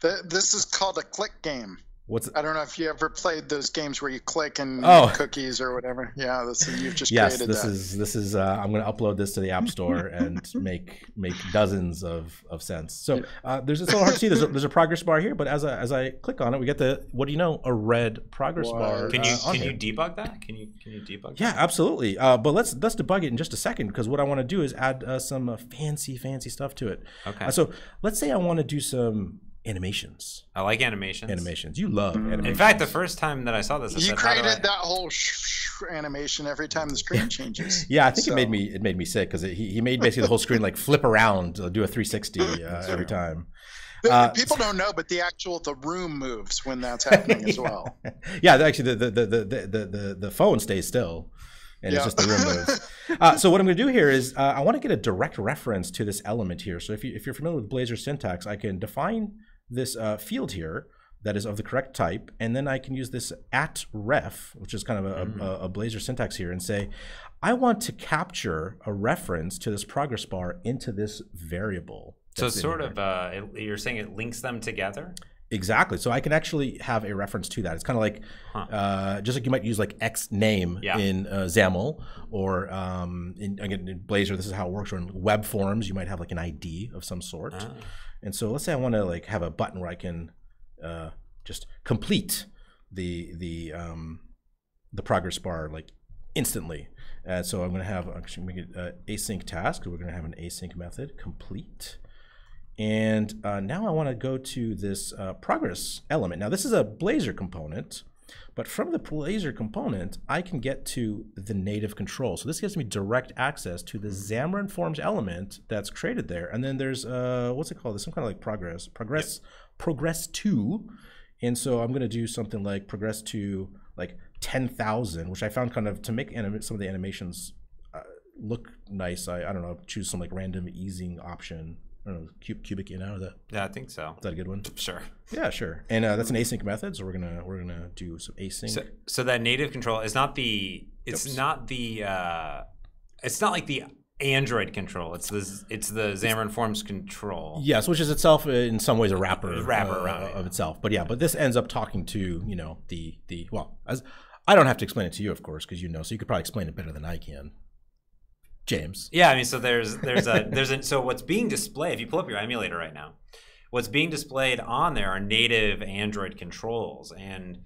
Th- This is called a click game. What's I don't know if you ever played those games where you click and Oh. cookies or whatever. Yeah, this you've just yes created this that. is this is uh, i'm going to upload this to the app store *laughs* and make make dozens of of cents so uh, there's it's a little hard to see there's a, there's a progress bar here but as I, as i click on it we get the what do you know a red progress Wow. bar Can you uh, on can you here. debug that? Can you can you debug? yeah that? absolutely uh, but let's let's debug it in just a second because what i want to do is add uh, some uh, fancy fancy stuff to it Okay. uh, so let's say i want to do some animations. I like animations. Animations. You love Mm. animations. In fact, the first time that I saw this, I You said, created I-" that whole sh- sh- animation every time the screen *laughs* changes. Yeah, I think it made me it made me sick because he, he made basically the whole screen like flip around, uh, do a 360 uh, *laughs* every time. Uh, People don't know, but the actual the room moves when that's happening as well. *laughs* yeah, actually, the the, the the the the the phone stays still, and it's just the room moves. Uh, so what I'm going to do here is uh, I want to get a direct reference to this element here. So if you if you're familiar with Blazor syntax, I can define this uh, field here that is of the correct type, and then I can use this at ref, which is kind of a, Mm. a, a Blazor syntax here, and say I want to capture a reference to this progress bar into this variable. So sort of, uh, it, you're saying it links them together. Exactly. So I can actually have a reference to that. It's kind of like, Huh. uh, just like you might use like X name Yeah. in uh, XAML or um, in, again, in Blazor, this is how it works. Or in web forms, you might have like an ID of some sort. Ah. And so let's say I want to like have a button where I can uh, just complete the the um, the progress bar like instantly. And so I'm going to have actually make it uh, async task. We're going to have an async method complete. And uh, now I want to go to this uh, progress element. Now this is a Blazor component, but from the Blazor component, I can get to the native control. So this gives me direct access to the Xamarin Forms element that's created there. And then there's uh, what's it called? There's some kind of like progress, progress, progress to. And so I'm going to do something like progress to like 10,000, which I found kind of to make some of the animations uh, look nice. I, I don't know, choose some like random easing option. I don't know, cub- cubic in out of that. Yeah, I think so. Is that a good one? Sure. Yeah, sure. And uh, that's an async method, so we're gonna we're gonna do some async. So, so that native control is not the. It's Oops. not the. Uh, it's not like the Android control. It's the. It's the Xamarin Forms control. yes, which is itself uh, in some ways a wrapper, Wrapper uh, of itself. But yeah, but this ends up talking to you know the the well as I don't have to explain it to you, of course, because you know, so you could probably explain it better than I can. James. Yeah, I mean, so there's there's a *laughs* there's a so what's being displayed. If you pull up your emulator right now, what's being displayed on there are native Android controls, and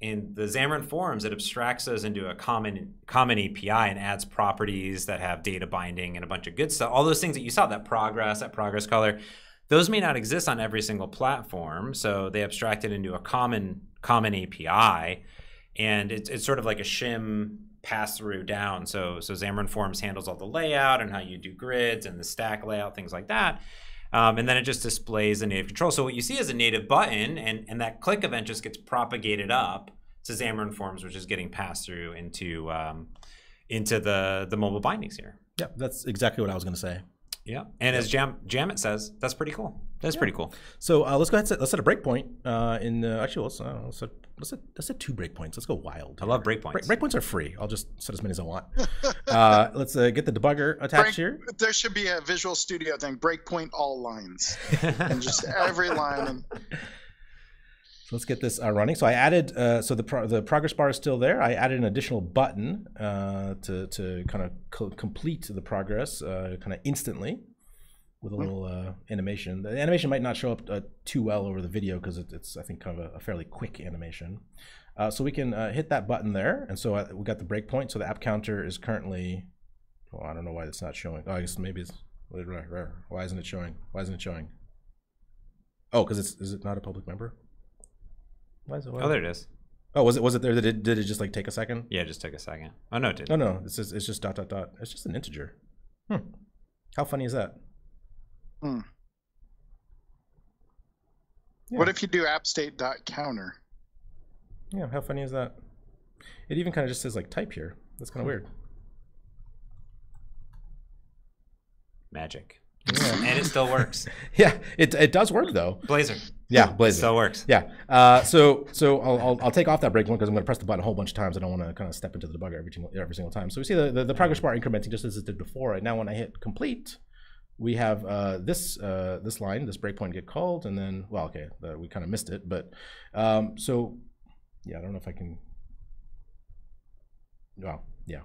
in the Xamarin Forms, it abstracts those into a common common API and adds properties that have data binding and a bunch of good stuff. All those things that you saw, that progress, that progress color, those may not exist on every single platform. So they abstract it into a common common API, and it's it's sort of like a shim pass through down. So so Xamarin Forms handles all the layout and how you do grids and the stack layout, things like that. Um, and then it just displays the native control. So what you see is a native button, and, and that click event just gets propagated up to Xamarin Forms, which is getting passed through into um, into the the mobile bindings here. Yeah, that's exactly what I was gonna say. Yeah, and as Jam Jamit says, that's pretty cool. That's pretty cool. So uh, let's go ahead. And set, let's set a breakpoint. Uh, in uh, actually, let's, uh, let's set let's set, let's set two breakpoints. Let's go wild. I love breakpoints. Break, breakpoints are free. I'll just set as many as I want. *laughs* uh, let's uh, get the debugger attached Break- here. There should be a Visual Studio thing. Breakpoint all lines, *laughs* and just every line. And So let's get this uh, running. So I added, uh, so the pro- the progress bar is still there. I added an additional button uh, to to kind of co- complete the progress uh, kind of instantly with a little uh, animation. The animation might not show up uh, too well over the video because it, it's I think kind of a, a fairly quick animation. Uh, so we can uh, hit that button there, and so uh, we got the breakpoint. So the app counter is currently, well, I don't know why it's not showing. Oh, I guess maybe it's why isn't it showing? Why isn't it showing? Oh, because it's is it not a public member? Why is it? Why Oh, there it is. Oh, was it was it there? Did it, did it just like take a second? Yeah, it just took a second. Oh no, it didn't. No, no, it's just, it's just dot dot dot. It's just an integer. Hmm. How funny is that? Hmm. Yeah. what if you do appstate.counter? Yeah, how funny is that? It even kind of just says like type here. That's kind of weird. Magic. Yeah. and it still works. *laughs* yeah, it it does work though. Blazor. Yeah, It Blazor. still works. Yeah. Uh, so so I'll, I'll, I'll take off that breakpoint because I'm going to press the button a whole bunch of times. I don't want to kind of step into the debugger every single every single time. So we see the, the, the progress bar incrementing just as it did before. And now when I hit complete, we have uh, this uh, this line, this breakpoint get called, and then well, okay, uh, we kind of missed it, but um, so yeah, I don't know if I can. Well, yeah,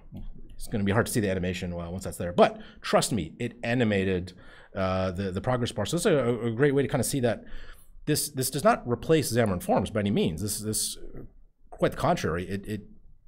it's going to be hard to see the animation well, once that's there. But trust me, it animated uh, the the progress bar. So this is a, a great way to kind of see that this this does not replace Xamarin Forms by any means. This this quite the contrary. It it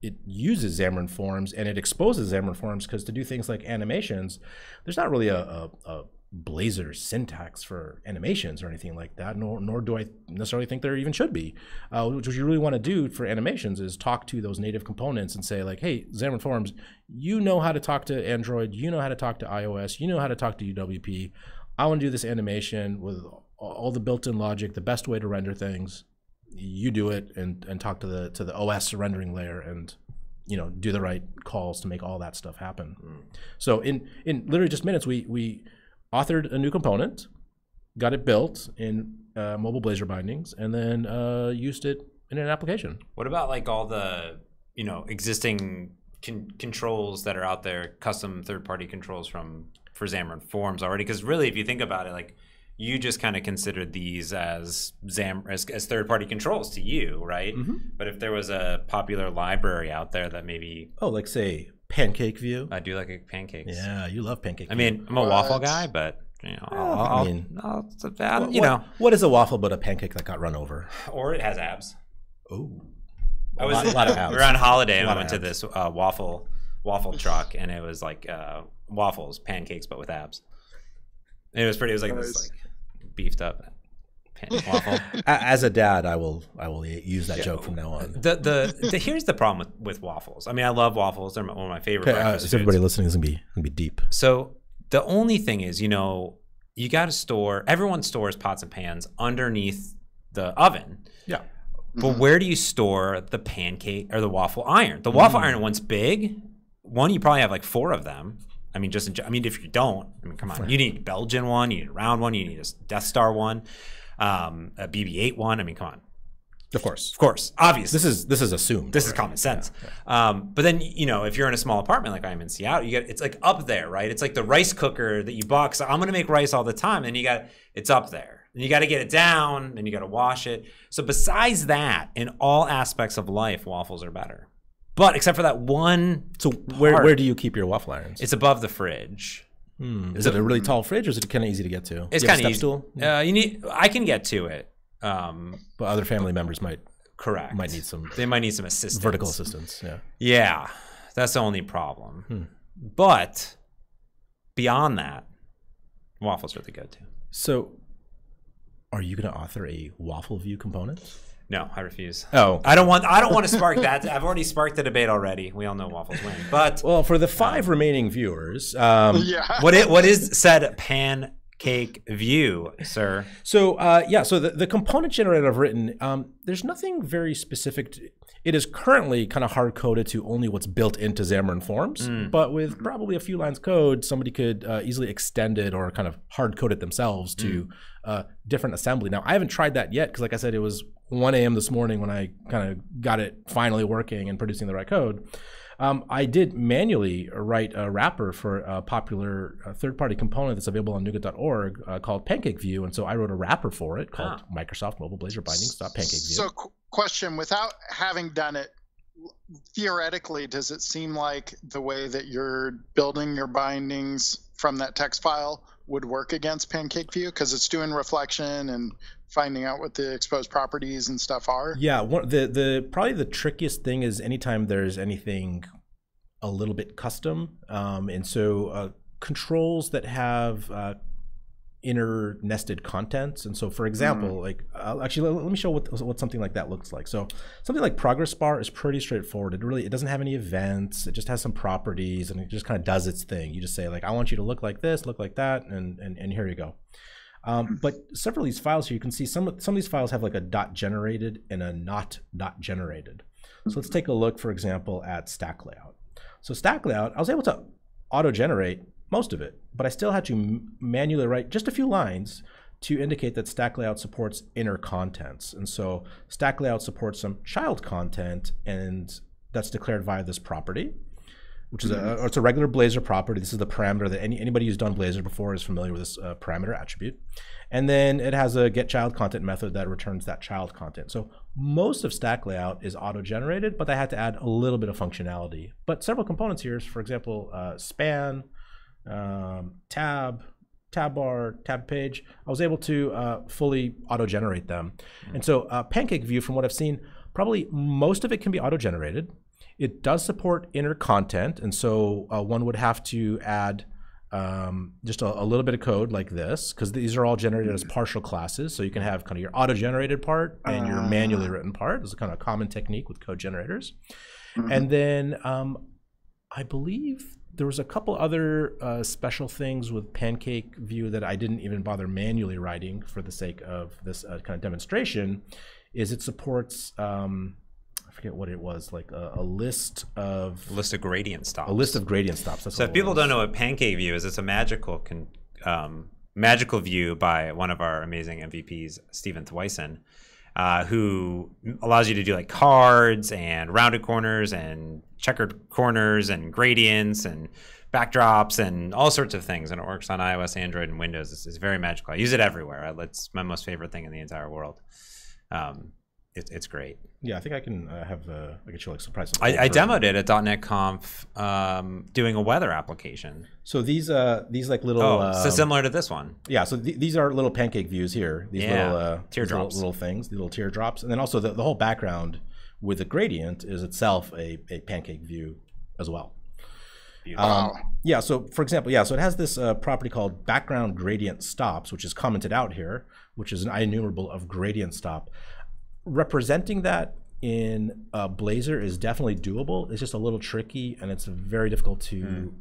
it uses Xamarin Forms and it exposes Xamarin Forms because to do things like animations, there's not really a, a, a Blazor syntax for animations or anything like that, nor, nor do I necessarily think there even should be. Uh, what you really want to do for animations is talk to those native components and say, like, hey, Xamarin Forms, you know how to talk to Android, you know how to talk to iOS, you know how to talk to UWP. I want to do this animation with all the built-in logic, the best way to render things. You do it and, and talk to the to the OS rendering layer and you know do the right calls to make all that stuff happen. Mm. So in in literally just minutes, we we authored a new component, got it built in uh, mobile Blazor bindings, and then uh, used it in an application. What about like all the you know existing con- controls that are out there, custom third-party controls from for Xamarin Forms already? Because really, if you think about it, like you just kind of considered these as Zam as, as third-party controls to you, right? Mm-hmm. But if there was a popular library out there that maybe oh, like say pancake view. I do like pancakes. Yeah, you love pancake. I mean, I'm a what? waffle guy, but you know, I'll, I'll, I mean, I'll, I'll, what, know, what is a waffle but a pancake that got run over? Or it has abs. Oh, I was a lot, of abs. we were on holiday and I went to this uh, waffle waffle truck, and it was like uh, waffles, pancakes, but with abs. And it was pretty. It was like nice. this like beefed up *laughs* waffle. As a dad, I will I will use that yeah. joke from now on. The, the, the here's the problem with, with waffles. I mean, I love waffles. They're one of my favorite. Okay, uh, so everybody listening is gonna be gonna be deep. So the only thing is, you know, you got to store. Everyone stores pots and pans underneath the oven. Yeah. But mm-hmm. where do you store the pancake or the waffle iron? The waffle mm-hmm. iron one's big. One, you probably have like four of them. I mean, just in, I mean, if you don't, I mean, come on, you need a Belgian one, you need a round one, you need a Death Star one um, a BB-8 one. I mean, come on. Of course, of course, obviously. This is this is assumed. This is common sense. Yeah, yeah. Um, but then you know, if you're in a small apartment like I'm in Seattle, you get it's like up there, right? It's like the rice cooker that you bought. So I'm gonna make rice all the time, and you got it's up there, and you got to get it down, and you got to wash it. So besides that, in all aspects of life, waffles are better. But except for that one. So where part, where do you keep your waffle irons? It's above the fridge. Hmm. Is it a really tall fridge, or is it kind of easy to get to? It's kind of easy. Stool? Uh, you need. I can get to it. Um, but other family members might correct might need some. They might need some assistance. Vertical assistance. Yeah. Yeah, that's the only problem. Hmm. But beyond that, waffles are really good too. So, are you going to author a waffle view component? No, I refuse. Oh, I don't want. I don't want to spark that. I've already sparked the debate already. We all know waffles win. But well, for the five um, remaining viewers, um, yeah. *laughs* What it, what is said pancake view, sir? So uh, yeah, so the, the component generator I've written, um, there's nothing very specific. To, it is currently kind of hard coded to only what's built into Xamarin Forms, mm. but with probably a few lines of code, somebody could uh, easily extend it or kind of hard code it themselves to mm. uh, different assembly. Now, I haven't tried that yet because, like I said, it was 1 a.m. this morning when I kind of got it finally working and producing the right code. Um, I did manually write a wrapper for a popular uh, third-party component that's available on NuGet.org uh, called PancakeView, and so I wrote a wrapper for it called ah. Microsoft Mobile Blazor Bindings.PancakeView. So, qu- question: Without having done it, theoretically, does it seem like the way that you're building your bindings from that text file would work against PancakeView because it's doing reflection and finding out what the exposed properties and stuff are. Yeah, one, the the probably the trickiest thing is anytime there's anything a little bit custom, um, and so uh, controls that have uh, inner nested contents. And so, for example, mm. like uh, actually, let, let, me show what what something like that looks like. So something like progress bar is pretty straightforward. It really it doesn't have any events. It just has some properties, and it just kind of does its thing. You just say like, I want you to look like this, look like that, and and, and here you go. Um, hmm. but several of these files here, you can see some some of these files have like a dot generated and a not dot generated. So let's take a look, for example, at stack layout. So stack layout, I was able to auto generate most of it, but I still had to manually write just a few lines to indicate that stack layout supports inner contents. And so stack layout supports some child content, and that's declared via this property which is a mm-hmm. it's a regular Blazor property. This is the parameter that any, anybody who's done Blazor before is familiar with this uh, parameter attribute. And then it has a get child content method that returns that child content. So most of stack layout is auto generated, but I had to add a little bit of functionality. But several components here, for example, uh, span, um, tab, tab bar, tab page, I was able to uh, fully auto generate them. Mm-hmm. And so uh, Pancake View, from what I've seen, probably most of it can be auto generated. It does support inner content, and so uh, one would have to add um, just a, a, little bit of code like this because these are all generated as partial classes. So you can have kind of your auto-generated part and uh, your manually written part. This is kind of a common technique with code generators. Mm-hmm. And then um, I believe there was a couple other uh, special things with Pancake View that I didn't even bother manually writing for the sake of this uh, kind of demonstration. Is it supports um, forget what it was, like a, a list of a list of gradient stops. A list of gradient stops. That's so if people don't know what Pancake View is, it's a magical con, um, magical view by one of our amazing MVPs, Steven Thewissen, uh, who allows you to do like cards and rounded corners and checkered corners and gradients and backdrops and all sorts of things. And it works on iOS, Android, and Windows. It's, it's very magical. I use it everywhere. It's my most favorite thing in the entire world. Um, it, it's great. Yeah, I think I can uh, have uh, I get you like surprise. I, I demoed it at .NET Conf, um, doing a weather application. So these uh these like little oh, so um, similar to this one. Yeah, so th- these are little pancake views here. These yeah. little uh, teardrops, little, little, things, the little teardrops, and then also the, the whole background with the gradient is itself a, a pancake view as well. Um, yeah, so for example, yeah, so it has this uh, property called background gradient stops, which is commented out here, which is an enumerable of gradient stop representing that in uh, Blazor is definitely doable. It's just a little tricky and it's very difficult to mm.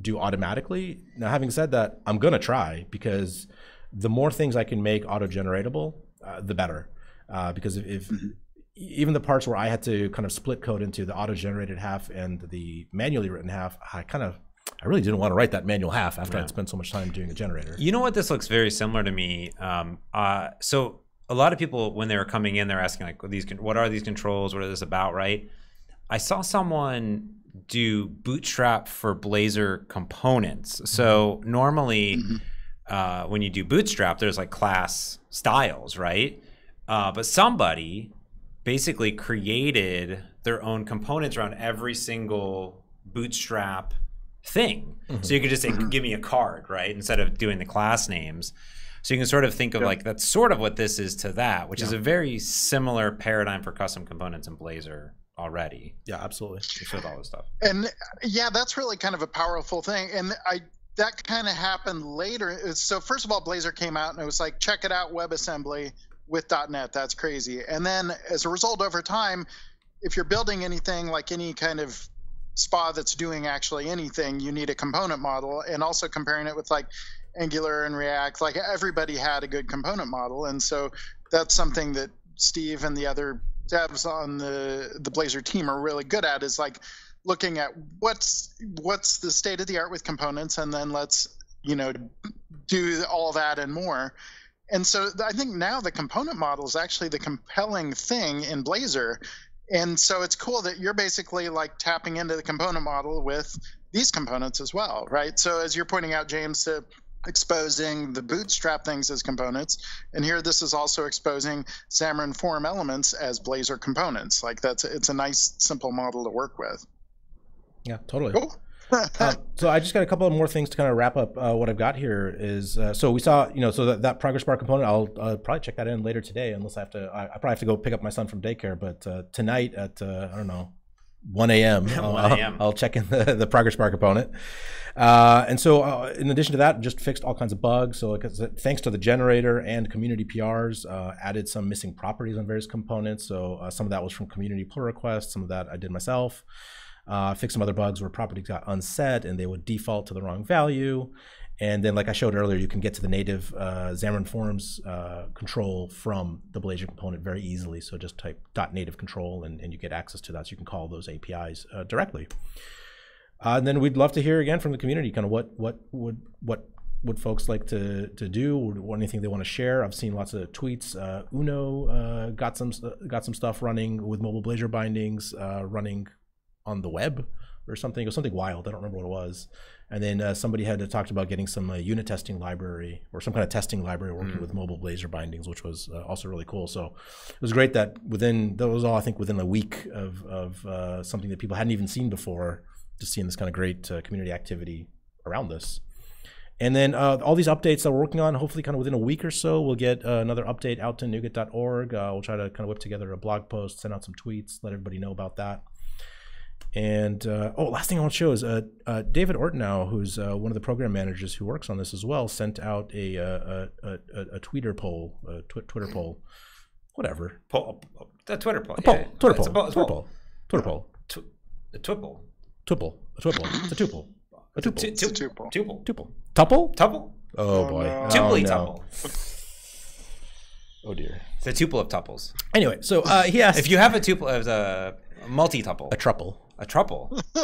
do automatically. Now, having said that, I'm gonna try because the more things I can make auto generatable, uh, the better. Uh, because if, if mm-hmm. even the parts where I had to kind of split code into the auto generated half and the manually written half, I kind of I really didn't want to write that manual half after yeah. I'd spent so much time doing a generator. You know what? This looks very similar to me. Um, uh, so a lot of people when they were coming in, they're asking like, "These what are these controls? What are this about?" Right? I saw someone do Bootstrap for Blazor components. So mm-hmm. normally, mm-hmm. uh, when you do Bootstrap, there's like class styles, right? Uh, but somebody basically created their own components around every single Bootstrap thing. Mm-hmm. So you could just say, mm-hmm. "Give me a card," right? Instead of doing the class names. So you can sort of think of like that's sort of what this is to that, which is a very similar paradigm for custom components in Blazor already. Yeah, absolutely. Just with all this stuff. And yeah, that's really kind of a powerful thing. And I that kind of happened later. Uh, so first of all, Blazor came out and it was like, check it out, WebAssembly with .NET. That's crazy. And then as a result, over time, if you're building anything like any kind of SPA that's doing actually anything, you need a component model. And also comparing it with like Angular and React, like everybody had a good component model, and so that's something that Steve and the other devs on the the Blazor team are really good at is like looking at what's what's the state of the art with components, and then let's you know do all that and more. And so I think now the component model is actually the compelling thing in Blazor. And so it's cool that you're basically like tapping into the component model with these components as well, right? So as you're pointing out, James, to exposing the bootstrap things as components. And here this is also exposing Xamarin Form elements as Blazor components. Like that's it's a nice simple model to work with. Yeah, totally. Cool. uh, *laughs* so I just got a couple of more things to kind of wrap up uh, what I've got here is uh, so we saw you know so that, that progress bar component I'll probably check that in later today unless I have to I, I, probably have to go pick up my son from daycare but uh, tonight at uh, I don't know 1 a.m. *laughs* 1 a.m. I'll, I'll, check in the, the progress bar component. Uh, and so, uh, in addition to that, just fixed all kinds of bugs. So, thanks to the generator and community PRs, uh, added some missing properties on various components. So, uh, some of that was from community pull requests, some of that I did myself. Uh, fixed some other bugs where properties got unset and they would default to the wrong value. And then, like I showed earlier, you can get to the native uh, Xamarin Forms uh, control from the Blazor component very easily. So just type .native control, and, and you get access to that. So you can call those APIs uh, directly. Uh, and then we'd love to hear again from the community, kind of what what would what would folks like to to do, or anything they want to share. I've seen lots of tweets. Uh, Uno uh, got some got some stuff running with mobile Blazor bindings running on the web or something. It was something wild. I don't remember what it was. And then uh, somebody had talked about getting some uh, unit testing library or some kind of testing library working mm. with mobile Blazor bindings, which was uh, also really cool. So it was great that within that was all I think within a week of of uh, something that people hadn't even seen before, just seeing this kind of great uh, community activity around this. And then uh, all these updates that we're working on, hopefully, kind of within a week or so, we'll get another update out to NuGet.org. we'll try to kind of whip together a blog post, send out some tweets, let everybody know about that. And uh, oh, last thing I want to show is uh, uh, David Ortinau, who's uh, one of the program managers who works on this as well, sent out a uh, a, a, a, a Twitter poll, a tw- Twitter poll, whatever. Poll, the Twitter poll. A poll, yeah. Twitter poll, a it's Twitter poll, Twitter poll, Tw- a twipple. tuple, a tuple, it's a tuple, a tuple, It's a tu- tuple. Tuple. tuple, tuple. Tuple. Oh, Oh, boy, no. oh, no. tuple. Oh dear. It's a tuple of tuples. Anyway, so uh, he asked If you have a tuple, it's a multi-tuple, a truple. A truffle. *laughs*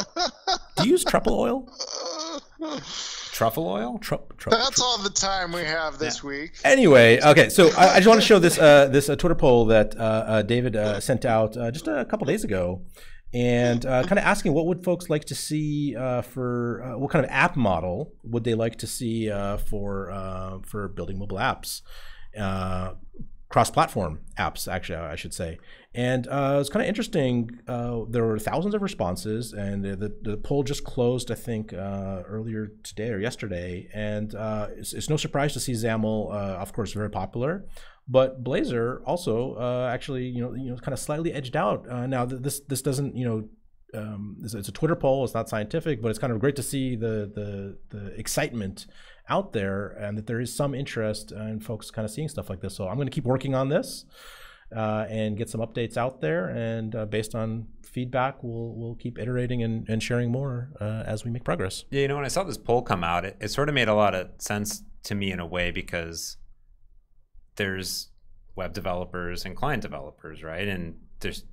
Do you use truffle oil? truffle oil. Tru- tru- That's all the time we have this week. Anyway, okay, so I, I just want to show this uh, this uh, Twitter poll that uh, uh, David uh, sent out uh, just a couple days ago, and uh, kind of asking what would folks like to see uh, for uh, what kind of app model would they like to see uh, for uh, for building mobile apps, uh, cross-platform apps, actually, I should say. And uh, it was kind of interesting. Uh, there were thousands of responses, and the, the poll just closed, I think, uh, earlier today or yesterday. And uh, it's, it's no surprise to see XAML, uh, of course, very popular. But Blazor also uh, actually, you know, you know, kind of slightly edged out. Now, th- this this doesn't, you know, um, it's, it's a Twitter poll. It's not scientific, but it's kind of great to see the the the excitement out there and that there is some interest in folks kind of seeing stuff like this. So I'm going to keep working on this uh, and get some updates out there. And uh, based on feedback, we'll we'll keep iterating and, and sharing more uh, as we make progress. Yeah, you know, when I saw this poll come out, it, it sort of made a lot of sense to me in a way because there's web developers and client developers, right? And there's,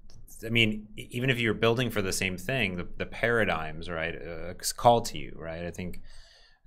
I mean, even if you're building for the same thing, the, the paradigms, right, uh, call to you, right? I think.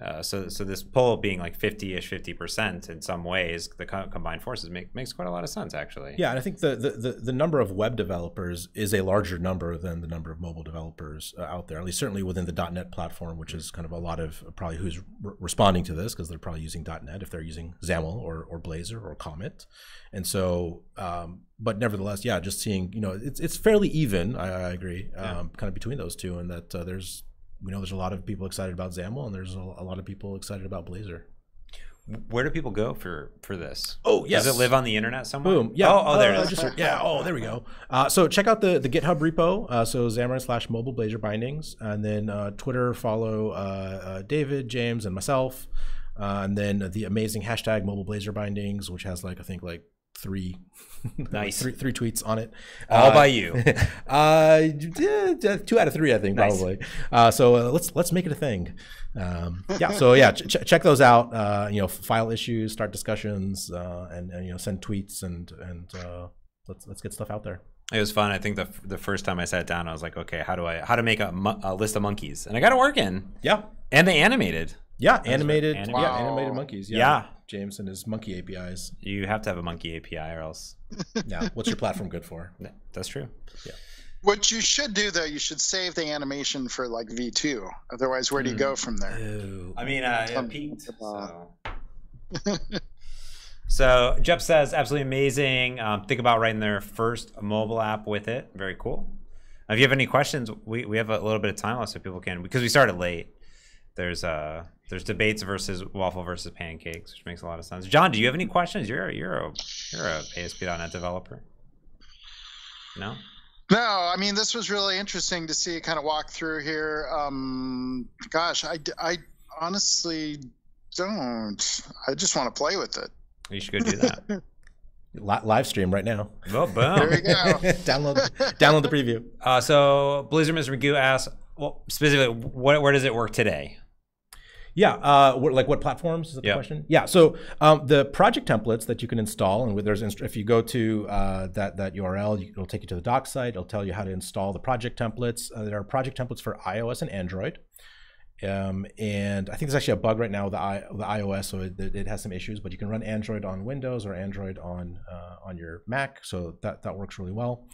Uh, so, so this poll being like 50-ish, 50% in some ways, the co- combined forces make, makes quite a lot of sense, actually. Yeah, and I think the, the, the, the number of web developers is a larger number than the number of mobile developers uh, out there, at least certainly within the .NET platform, which is kind of a lot of probably who's re- responding to this because they're probably using .NET if they're using XAML or, or Blazor or Comet. And so, um, but nevertheless, yeah, just seeing, you know, it's, it's fairly even, I, I agree, um, Yeah. kind of between those two, and that uh, there's, we know there's a lot of people excited about XAML and there's a, lot of people excited about Blazor. Where do people go for for this? Oh, yes. Does it live on the internet somewhere? Boom. Yeah. Oh, oh there uh, it is. just- yeah. Oh, there we go. Uh, so check out the the GitHub repo. Uh, so Xamarin slash mobile Blazor bindings, and then uh, Twitter follow uh, uh, David, James, and myself, uh, and then the amazing hashtag mobile Blazor bindings, which has like I think like three. *laughs* Nice. three, three tweets on it. All Uh, by you. *laughs* uh, yeah, yeah, two out of three, I think, Nice. probably. Uh, so uh, let's let's make it a thing. Um, *laughs* yeah. So yeah, ch- ch- check those out. Uh, you know, file issues, start discussions, uh, and, and you know, send tweets and and uh, let's let's get stuff out there. It was fun. I think the the first time I sat down, I was like, okay, how do I how to make a, mo- a list of monkeys, and I got it working. Yeah. And they animated. Yeah. Animated. Animated. Yeah. Animated monkeys. Yeah. Yeah. James and his monkey APIs. You have to have a monkey API, or else. *laughs* Yeah. What's your platform good for? Yeah, That's true. Yeah. What you should do though, you should save the animation for like V2. Otherwise, where do you go from there? I mean, uh, it peaked. So. *laughs* so Jeff says, absolutely amazing. Um, think about writing their first mobile app with it. Very cool. If you have any questions, we, we have a little bit of time left, so people can because we started late. There's uh there's debates versus waffle versus pancakes, which makes a lot of sense. John, do you have any questions? You're you're a you're a ASP.NET developer. No. No, I mean this was really interesting to see kind of walk through here. Um, gosh, I, I honestly don't. I just want to play with it. You should go do that. *laughs* Live stream right now. well, There we go. *laughs* download download the preview. Uh, so Blizzard Mr. Magoo asks, well, specifically, what, where does it work today? Yeah, uh, what, like what platforms is that the Yeah. question? Yeah, so um, the project templates that you can install, and there's if you go to uh, that that URL, you, it'll take you to the doc site. It'll tell you how to install the project templates. Uh, there are project templates for iOS and Android. Um, and I think there's actually a bug right now with the, I, the iOS, so it, it has some issues. But you can run Android on Windows or Android on uh, on your Mac, so that that works really well.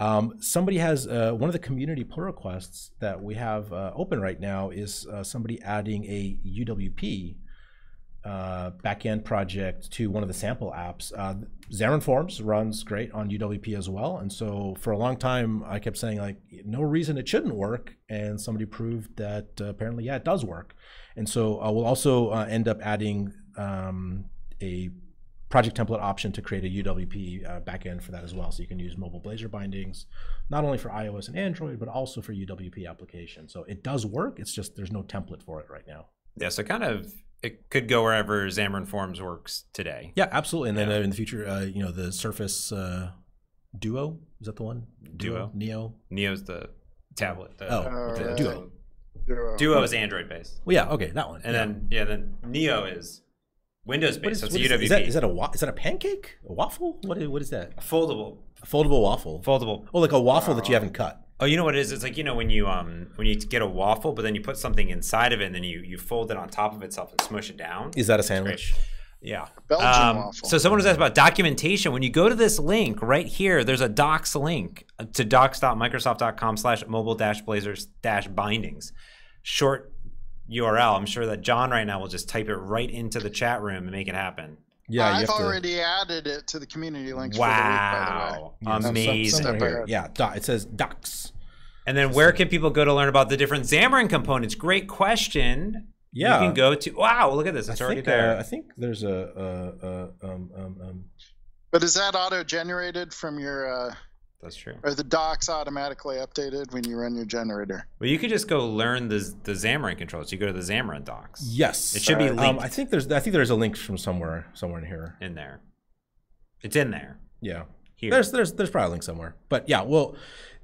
Um, somebody has uh, one of the community pull requests that we have uh, open right now is uh, somebody adding a UWP uh, backend project to one of the sample apps. Uh, Xamarin Forms runs great on UWP as well, and so for a long time I kept saying like no reason it shouldn't work, and somebody proved that uh, apparently yeah it does work, and so we'll also end up adding um, a project template option to create a UWP uh, backend for that as well. So you can use mobile Blazor bindings, not only for iOS and Android, but also for UWP applications. So it does work. It's just there's no template for it right now. Yeah, so kind of it could go wherever Xamarin Forms works today. Yeah, absolutely. And then Yeah. uh, in the future, uh, you know, the Surface uh, Duo is that the one? Duo. Neo. Neo's the tablet. The, Oh, the Duo. Duo. Duo is Android based, Well, yeah. Okay, that one. and yeah. then yeah, then Neo is Windows based. is, So it's a is, UWP. is that, is that a wa- is that a pancake? A waffle? What is, what is that? foldable, A foldable waffle. foldable. oh, like a waffle that you haven't cut. Oh, you know what it is? It's like you know when you um when you get a waffle, but then you put something inside of it, and then you you fold it on top of itself and smush it down. Is that a sandwich? Yeah. Belgian Um, waffle. So someone was asked about documentation. When you go to this link right here, there's a docs link to docs.microsoft.com slash mobile dash blazers dash bindings. Short URL. I'm sure that John right now will just type it right into the chat room and make it happen. Yeah, I've have to. already added it to the community links for the week, by the way. Wow. yeah, some- Amazing. somewhere Step here. ahead. Yeah, doc, it says docs. And then where can people go to learn about the different Xamarin components? Great question. Yeah. You can go to, wow, look at this. It's I already think, there. Uh, I think there's a, a, a um, um, um, But is that auto-generated from your, uh, That's true. are the docs automatically updated when you run your generator? Well, you could just go learn the, the Xamarin controls. You go to the Xamarin docs yes. It should be Um. I think there's I think there's a link from somewhere somewhere in here. in there. It's in there. Yeah. Here. There's there's there's probably a link somewhere. But yeah, well,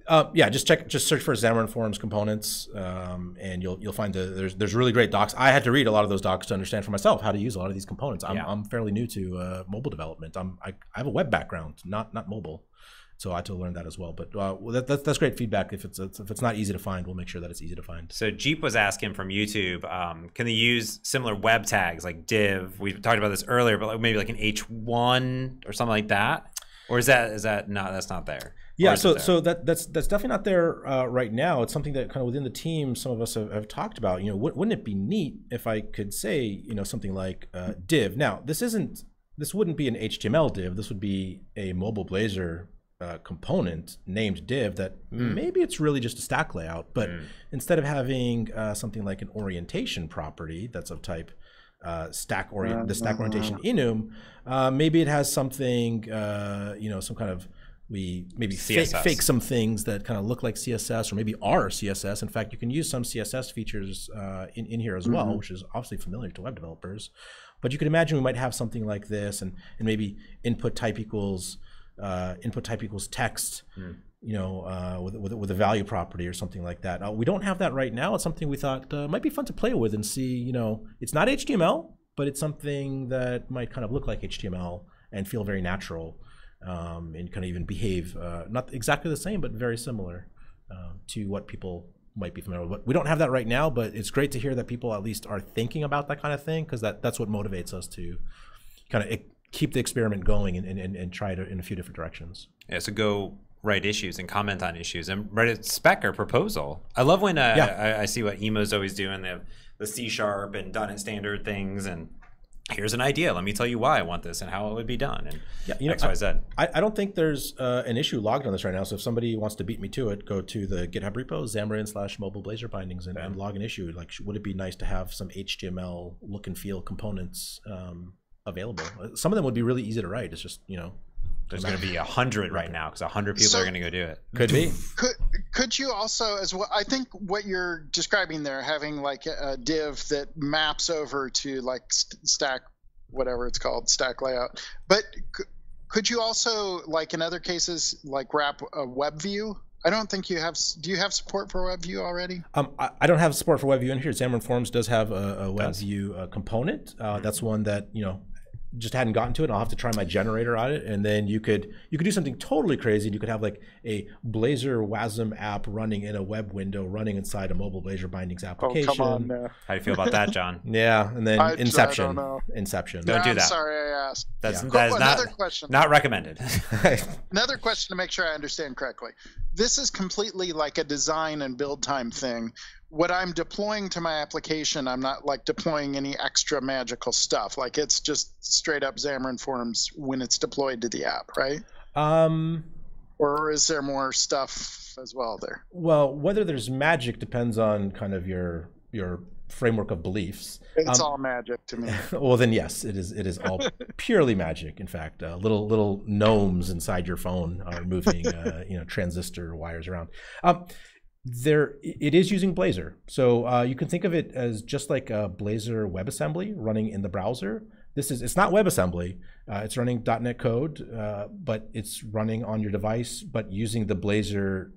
uh, yeah, just check just search for Xamarin Forms components, um, and you'll you'll find the, there's there's really great docs. I had to read a lot of those docs to understand for myself how to use a lot of these components. I'm, Yeah. I'm fairly new to uh, mobile development. I'm I, I have a web background, not not mobile, so I had to learn that as well. But uh, well, that, that, that's great feedback. If it's if it's not easy to find, we'll make sure that it's easy to find. So Jeep was asking from YouTube, um, can they use similar web tags like div? We talked about this earlier, but like maybe like an H1 or something like that? Or is that is that not that's not there? Yeah, so so that that's that's definitely not there uh, right now. It's something that kind of within the team, some of us have, have talked about. You know, wou- wouldn't it be neat if I could say, you know, something like uh, div? Now, this isn't this wouldn't be an HTML div. This would be a mobile Blazor uh, component named div. That maybe it's really just a stack layout, but instead of having uh, something like an orientation property that's of type uh, stack orient the stack orientation enum, uh, maybe it has something, uh, you know, some kind of we maybe fake, fake some things that kind of look like CSS or maybe are CSS. In fact, you can use some CSS features uh, in, in here as well, which is obviously familiar to web developers. But you could imagine we might have something like this, and and maybe input type equals uh, input type equals text. You know, uh, with, with with a value property or something like that. Uh, we don't have that right now. It's something we thought uh, might be fun to play with and see. You know, it's not HTML, but it's something that might kind of look like HTML and feel very natural um, and kind of even behave uh, not exactly the same, but very similar uh, to what people might be familiar with. But we don't have that right now, but it's great to hear that people at least are thinking about that kind of thing because that, that's what motivates us to kind of keep the experiment going and, and, and try it in a few different directions. Yeah, so go write issues and comment on issues and write a spec or proposal. I love when uh, Yeah. I, I see what Immo's always doing. They have the C sharp and .NET standard things, and here's an idea. Let me tell you why I want this and how it would be done, and Yeah, you know, X, Y, Z. I, I don't think there's uh, an issue logged on this right now. So if somebody wants to beat me to it, go to the GitHub repo, Xamarin slash mobile Blazor bindings, and, and log an issue. Like, would it be nice to have some HTML look and feel components um, available? Uh, Some of them would be really easy to write. It's just you know There's going to be a hundred right now because a hundred people So- are going to go do it. could be. Could could you also as well? I think what you're describing there, having like a, a div that maps over to like st- stack, whatever it's called, stack layout. But c- could you also like in other cases like wrap a web view? I don't think you have. Do you have support for web view already? Um, I, I don't have support for WebView in here. Xamarin Forms does have a, a Does. WebView uh, component. Uh, That's one that you know just hadn't gotten to it. I'll have to try my generator on it, and then you could you could do something totally crazy. You could have like a Blazor WASM app running in a web window, running inside a mobile Blazor bindings oh, application. now. How do you feel about that, John? *laughs* Yeah, and then I- I Inception. don't know. Inception. Don't do I'm that. sorry, I asked. That's Yeah. that is Another not question. not recommended. *laughs* Another question to make sure I understand correctly. This is completely like a design and build time thing. What I'm deploying to my application, I'm not like deploying any extra magical stuff. Like it's just straight up Xamarin Forms when it's deployed to the app, right? um, Or is there more stuff as well there? well, whether there's magic depends on kind of your your framework of beliefs. It's um, all magic to me. *laughs* well, then yes, it is. It is all *laughs* purely magic. In fact, uh, little little gnomes inside your phone are moving, uh, *laughs* you know, transistor wires around. Um, there, it is using Blazor, so uh, you can think of it as just like a Blazor WebAssembly running in the browser. This is it's not WebAssembly. Uh, it's running .NET code, uh, but it's running on your device, but using the Blazor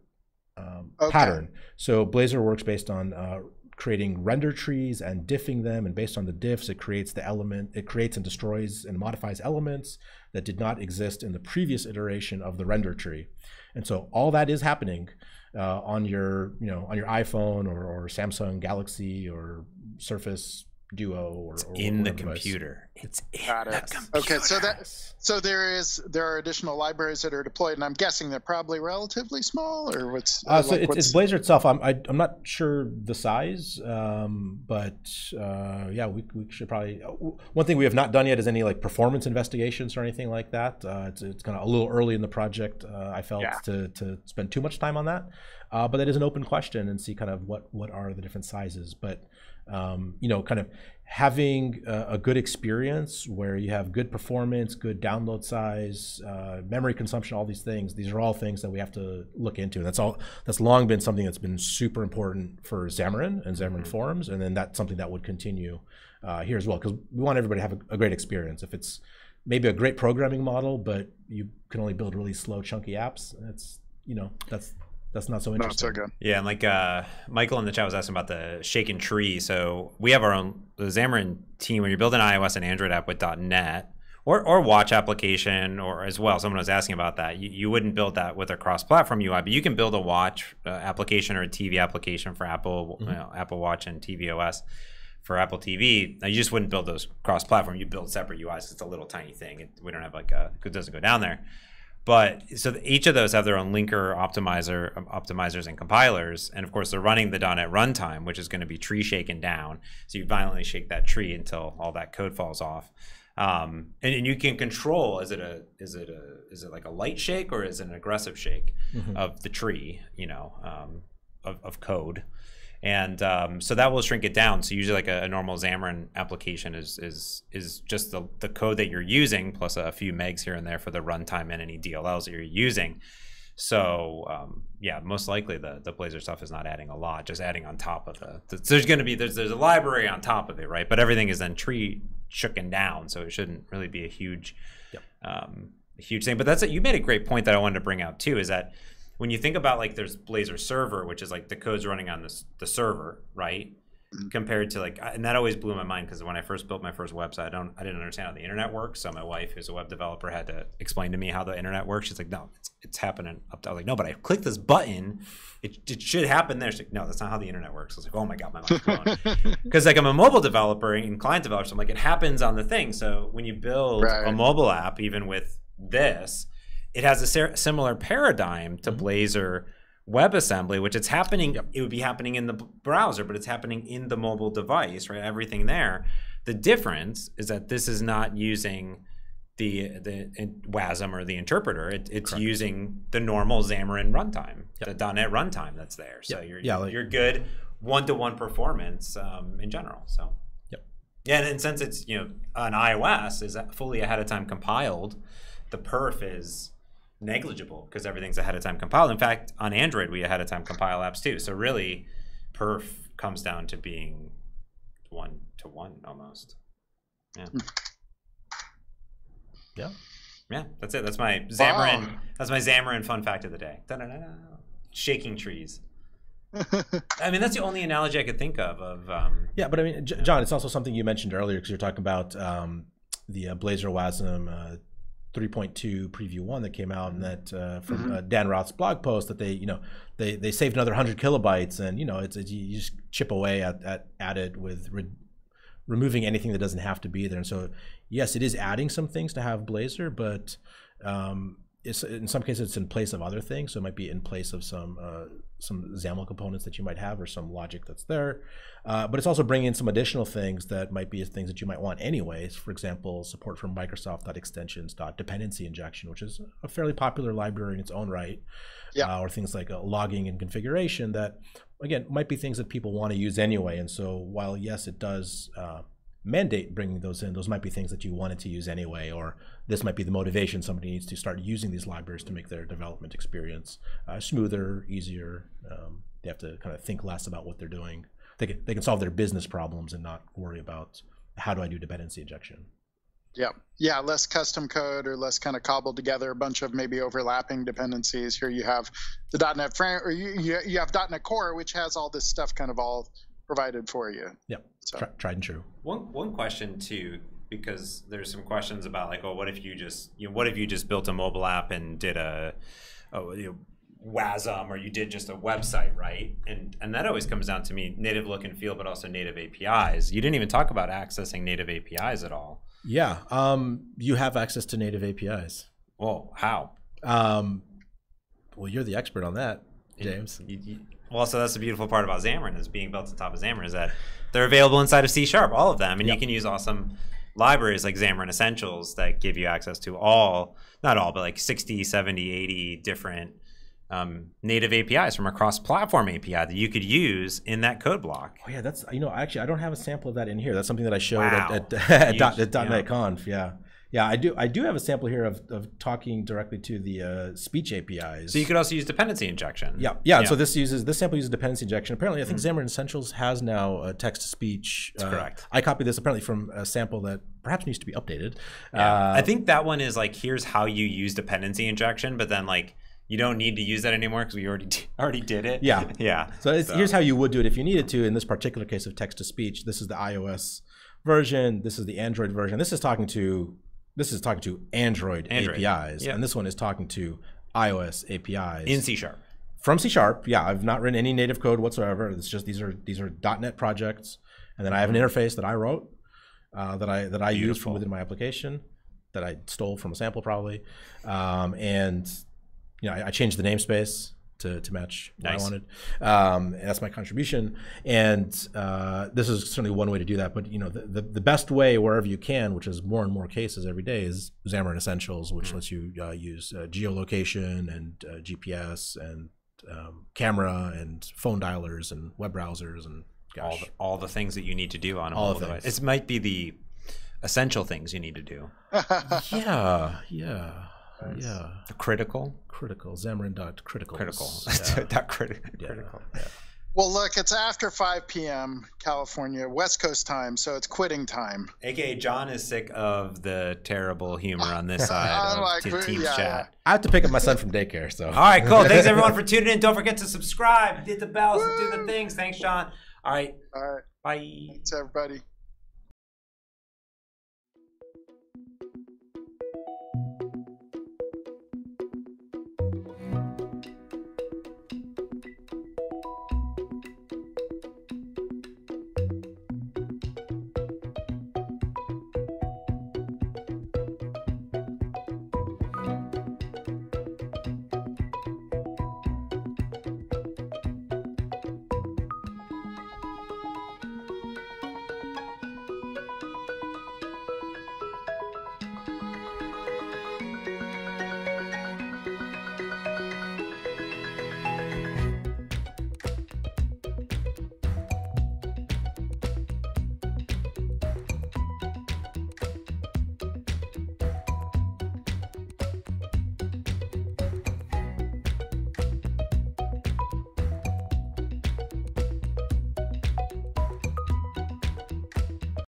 um, okay. pattern. So Blazor works based on uh, creating render trees and diffing them, and based on the diffs, it creates the element. It creates and destroys and modifies elements that did not exist in the previous iteration of the render tree. And so all that is happening uh, on your, you know, on your iPhone or, or Samsung Galaxy or Surface Duo or, or in the computer. It's in Got it. Computer. Okay, so that so there is there are additional libraries that are deployed, and I'm guessing they're probably relatively small, or what's? Uh, so like, it's, what's... it's, Blazor itself. I'm I, am i am not sure the size, um, but uh, yeah, we, we should probably. Uh, one thing we have not done yet is any like performance investigations or anything like that. Uh, it's it's kind of a little early in the project. Uh, I felt yeah. to to spend too much time on that, uh, but that is an open question and see kind of what what are the different sizes, but um, you know, kind of having a, a, good experience where you have good performance, good download size, uh, memory consumption, all these things. These are all things that we have to look into. And that's all. That's long been something that's been super important for Xamarin and Xamarin mm-hmm. Forms, and then that's something that would continue uh, here as well because we want everybody to have a, a great experience. If it's maybe a great programming model, but you can only build really slow, chunky apps. That's you know that's that's not so interesting. Not so good. Yeah, and like uh, Michael in the chat was asking about the shaken tree. So we have our own the Xamarin team. When you build an iOS and Android app with .NET or or Watch application, or as well, someone was asking about that. You, you wouldn't build that with a cross-platform UI, but you can build a Watch uh, application or a TV application for Apple, mm-hmm. you know, Apple Watch and tvOS for Apple TV. Now you just wouldn't build those cross-platform. You build separate UIs. It's a little tiny thing. It, we don't have like a it doesn't go down there. But so each of those have their own linker optimizer, um, optimizers, and compilers, and of course they're running the .NET runtime, which is going to be tree shaken down. So you violently shake that tree until all that code falls off. Um, and, and, you can control is it a is it a is it like a light shake or is it an aggressive shake mm-hmm. of the tree, you know, um, of, of code and um, so that will shrink it down. So usually, like a, a, normal Xamarin application is is is just the, the code that you're using plus a few megs here and there for the runtime and any DLLs that you're using. So um, yeah, most likely the the Blazor stuff is not adding a lot, just adding on top of the. the so there's going to be there's there's a library on top of it, right? But everything is then tree shooken down, so it shouldn't really be a huge, yep. um, a huge thing. But that's it. You made a great point that I wanted to bring out too. Is that when you think about like there's Blazor server, which is like the code's running on this the server, right? Mm-hmm. Compared to like, and that always blew my mind because when I first built my first website, I don't, I didn't understand how the internet works. So my wife, who's a web developer, had to explain to me how the internet works. She's like, no, it's, it's happening up. To, I was like, no, but I click this button, it, it should happen there. She's like, no, that's not how the internet works. I was like, oh my god, my mind's *laughs* blown. Because like I'm a mobile developer and client developer, so I'm like, it happens on the thing. So when you build right. a mobile app, even with this, it has a similar paradigm to mm-hmm. Blazor WebAssembly, which it's happening. Yep. It would be happening in the browser, but it's happening in the mobile device, right? Everything there. The difference is that this is not using the the WASM or the interpreter. It, it's Correct. using the normal Xamarin runtime, yep. the .NET runtime that's there. So yep. you're yeah, like, you're good one to one performance um, in general. So yep. Yeah, and, and since it's you know on iOS is fully ahead of time compiled, the perf is negligible because everything's ahead of time compiled. In fact, on Android, we ahead of time compile apps too. So really, perf comes down to being one to one almost. Yeah. Hmm. Yeah. Yeah, that's it. That's my Xamarin. Wow. That's my Xamarin fun fact of the day. Da-da-da-da. Shaking trees. *laughs* I mean, that's the only analogy I could think of. Of um, yeah, but I mean, J- John, it's also something you mentioned earlier because you're talking about um, the uh, Blazor WASM uh, 3.2 preview one that came out, and that uh, from mm-hmm. uh, Dan Roth's blog post that they, you know, they they saved another 100 kilobytes, and you know, it's, it's you just chip away at at, at it with re- removing anything that doesn't have to be there. And so, yes, it is adding some things to have Blazor, but um, it's, in some cases it's in place of other things. So it might be in place of some uh, some XAML components that you might have or some logic that's there. Uh, but it's also bringing in some additional things that might be things that you might want anyways. For example, support for Microsoft.extensions.dependency injection, which is a fairly popular library in its own right. Yeah. Uh, or things like uh, logging and configuration that, again, might be things that people want to use anyway. And so while, yes, it does uh, mandate bringing those in, those might be things that you wanted to use anyway, or this might be the motivation somebody needs to start using these libraries to make their development experience uh, smoother, easier. Um, they have to kind of think less about what they're doing. They can, they can solve their business problems and not worry about how do I do dependency injection. Yeah, yeah, less custom code or less kind of cobbled together a bunch of maybe overlapping dependencies. Here you have the .NET frame, or you you, have .NET Core, which has all this stuff kind of all provided for you. Yeah, So Tri- tried and true. One one question too, because there's some questions about like, oh, what if you just you know, what if you just built a mobile app and did a, oh, you know, WASM or you did just a website, right? And and that always comes down to me native look and feel, but also native APIs. You didn't even talk about accessing native APIs at all. Yeah, um, you have access to native APIs. Well, how? Um, well, you're the expert on that, James. You- you- well, so that's the beautiful part about Xamarin is being built on top of Xamarin is that they're available inside of C Sharp, all of them, and Yep. you can use awesome libraries like Xamarin Essentials that give you access to all, not all, but like 60, 70, 80 different um, native APIs from a cross-platform API that you could use in that code block. Oh yeah, that's you know actually I don't have a sample of that in here. That's something that I showed Wow. at, *laughs* at, at, You dot, should- at yeah. .NET Conf. Yeah, yeah, I do. I do have a sample here of, of talking directly to the uh, speech APIs. So you could also use dependency injection. Yeah, yeah, So this uses this sample uses dependency injection. Apparently, I think Xamarin Essentials has now uh, text to speech. That's uh, correct. I copied this apparently from a sample that perhaps needs to be updated. Yeah. Uh, I think that one is like here's how you use dependency injection, but then like you don't need to use that anymore because we already *laughs* already did it. Yeah. *laughs* yeah. So, it's, So- here's how you would do it if you needed to. In this particular case of text to speech, this is the iOS version. This is the Android version. This is talking to this is talking to Android, Android, APIs, yeah. and this one is talking to iOS APIs in C sharp. from C Sharp. Yeah, I've not written any native code whatsoever. It's just these are these are .NET projects, and then I have an interface that I wrote uh, that I that I use from within my application that I stole from a sample probably, um, and you know I, I changed the namespace to, to match what Nice. I wanted. Um, and that's my contribution, and uh, this is certainly one way to do that. But you know the, the, the best way wherever you can, which is more and more cases every day, is Xamarin Essentials, which Mm. lets you uh, use uh, geolocation and uh, GPS and um, camera and phone dialers and web browsers and all the, all the things that you need to do on a All mobile the device. It might be the essential things you need to do. *laughs* yeah, yeah, Nice. yeah. Critical, Critical Xamarin dot critical critical, Yeah. *laughs* Not criti- Yeah, critical. yeah. well, look, it's after 5 p.m. California West Coast time, so it's quitting time. AKA John is sick of the terrible humor on this *laughs* side of like, t- yeah, Teams yeah. chat. I have to pick up my son from daycare, so. All right, cool. Thanks everyone *laughs* for tuning in. Don't forget to subscribe, hit the bells, and do the things. Thanks, John. All right, All right, bye. thanks everybody.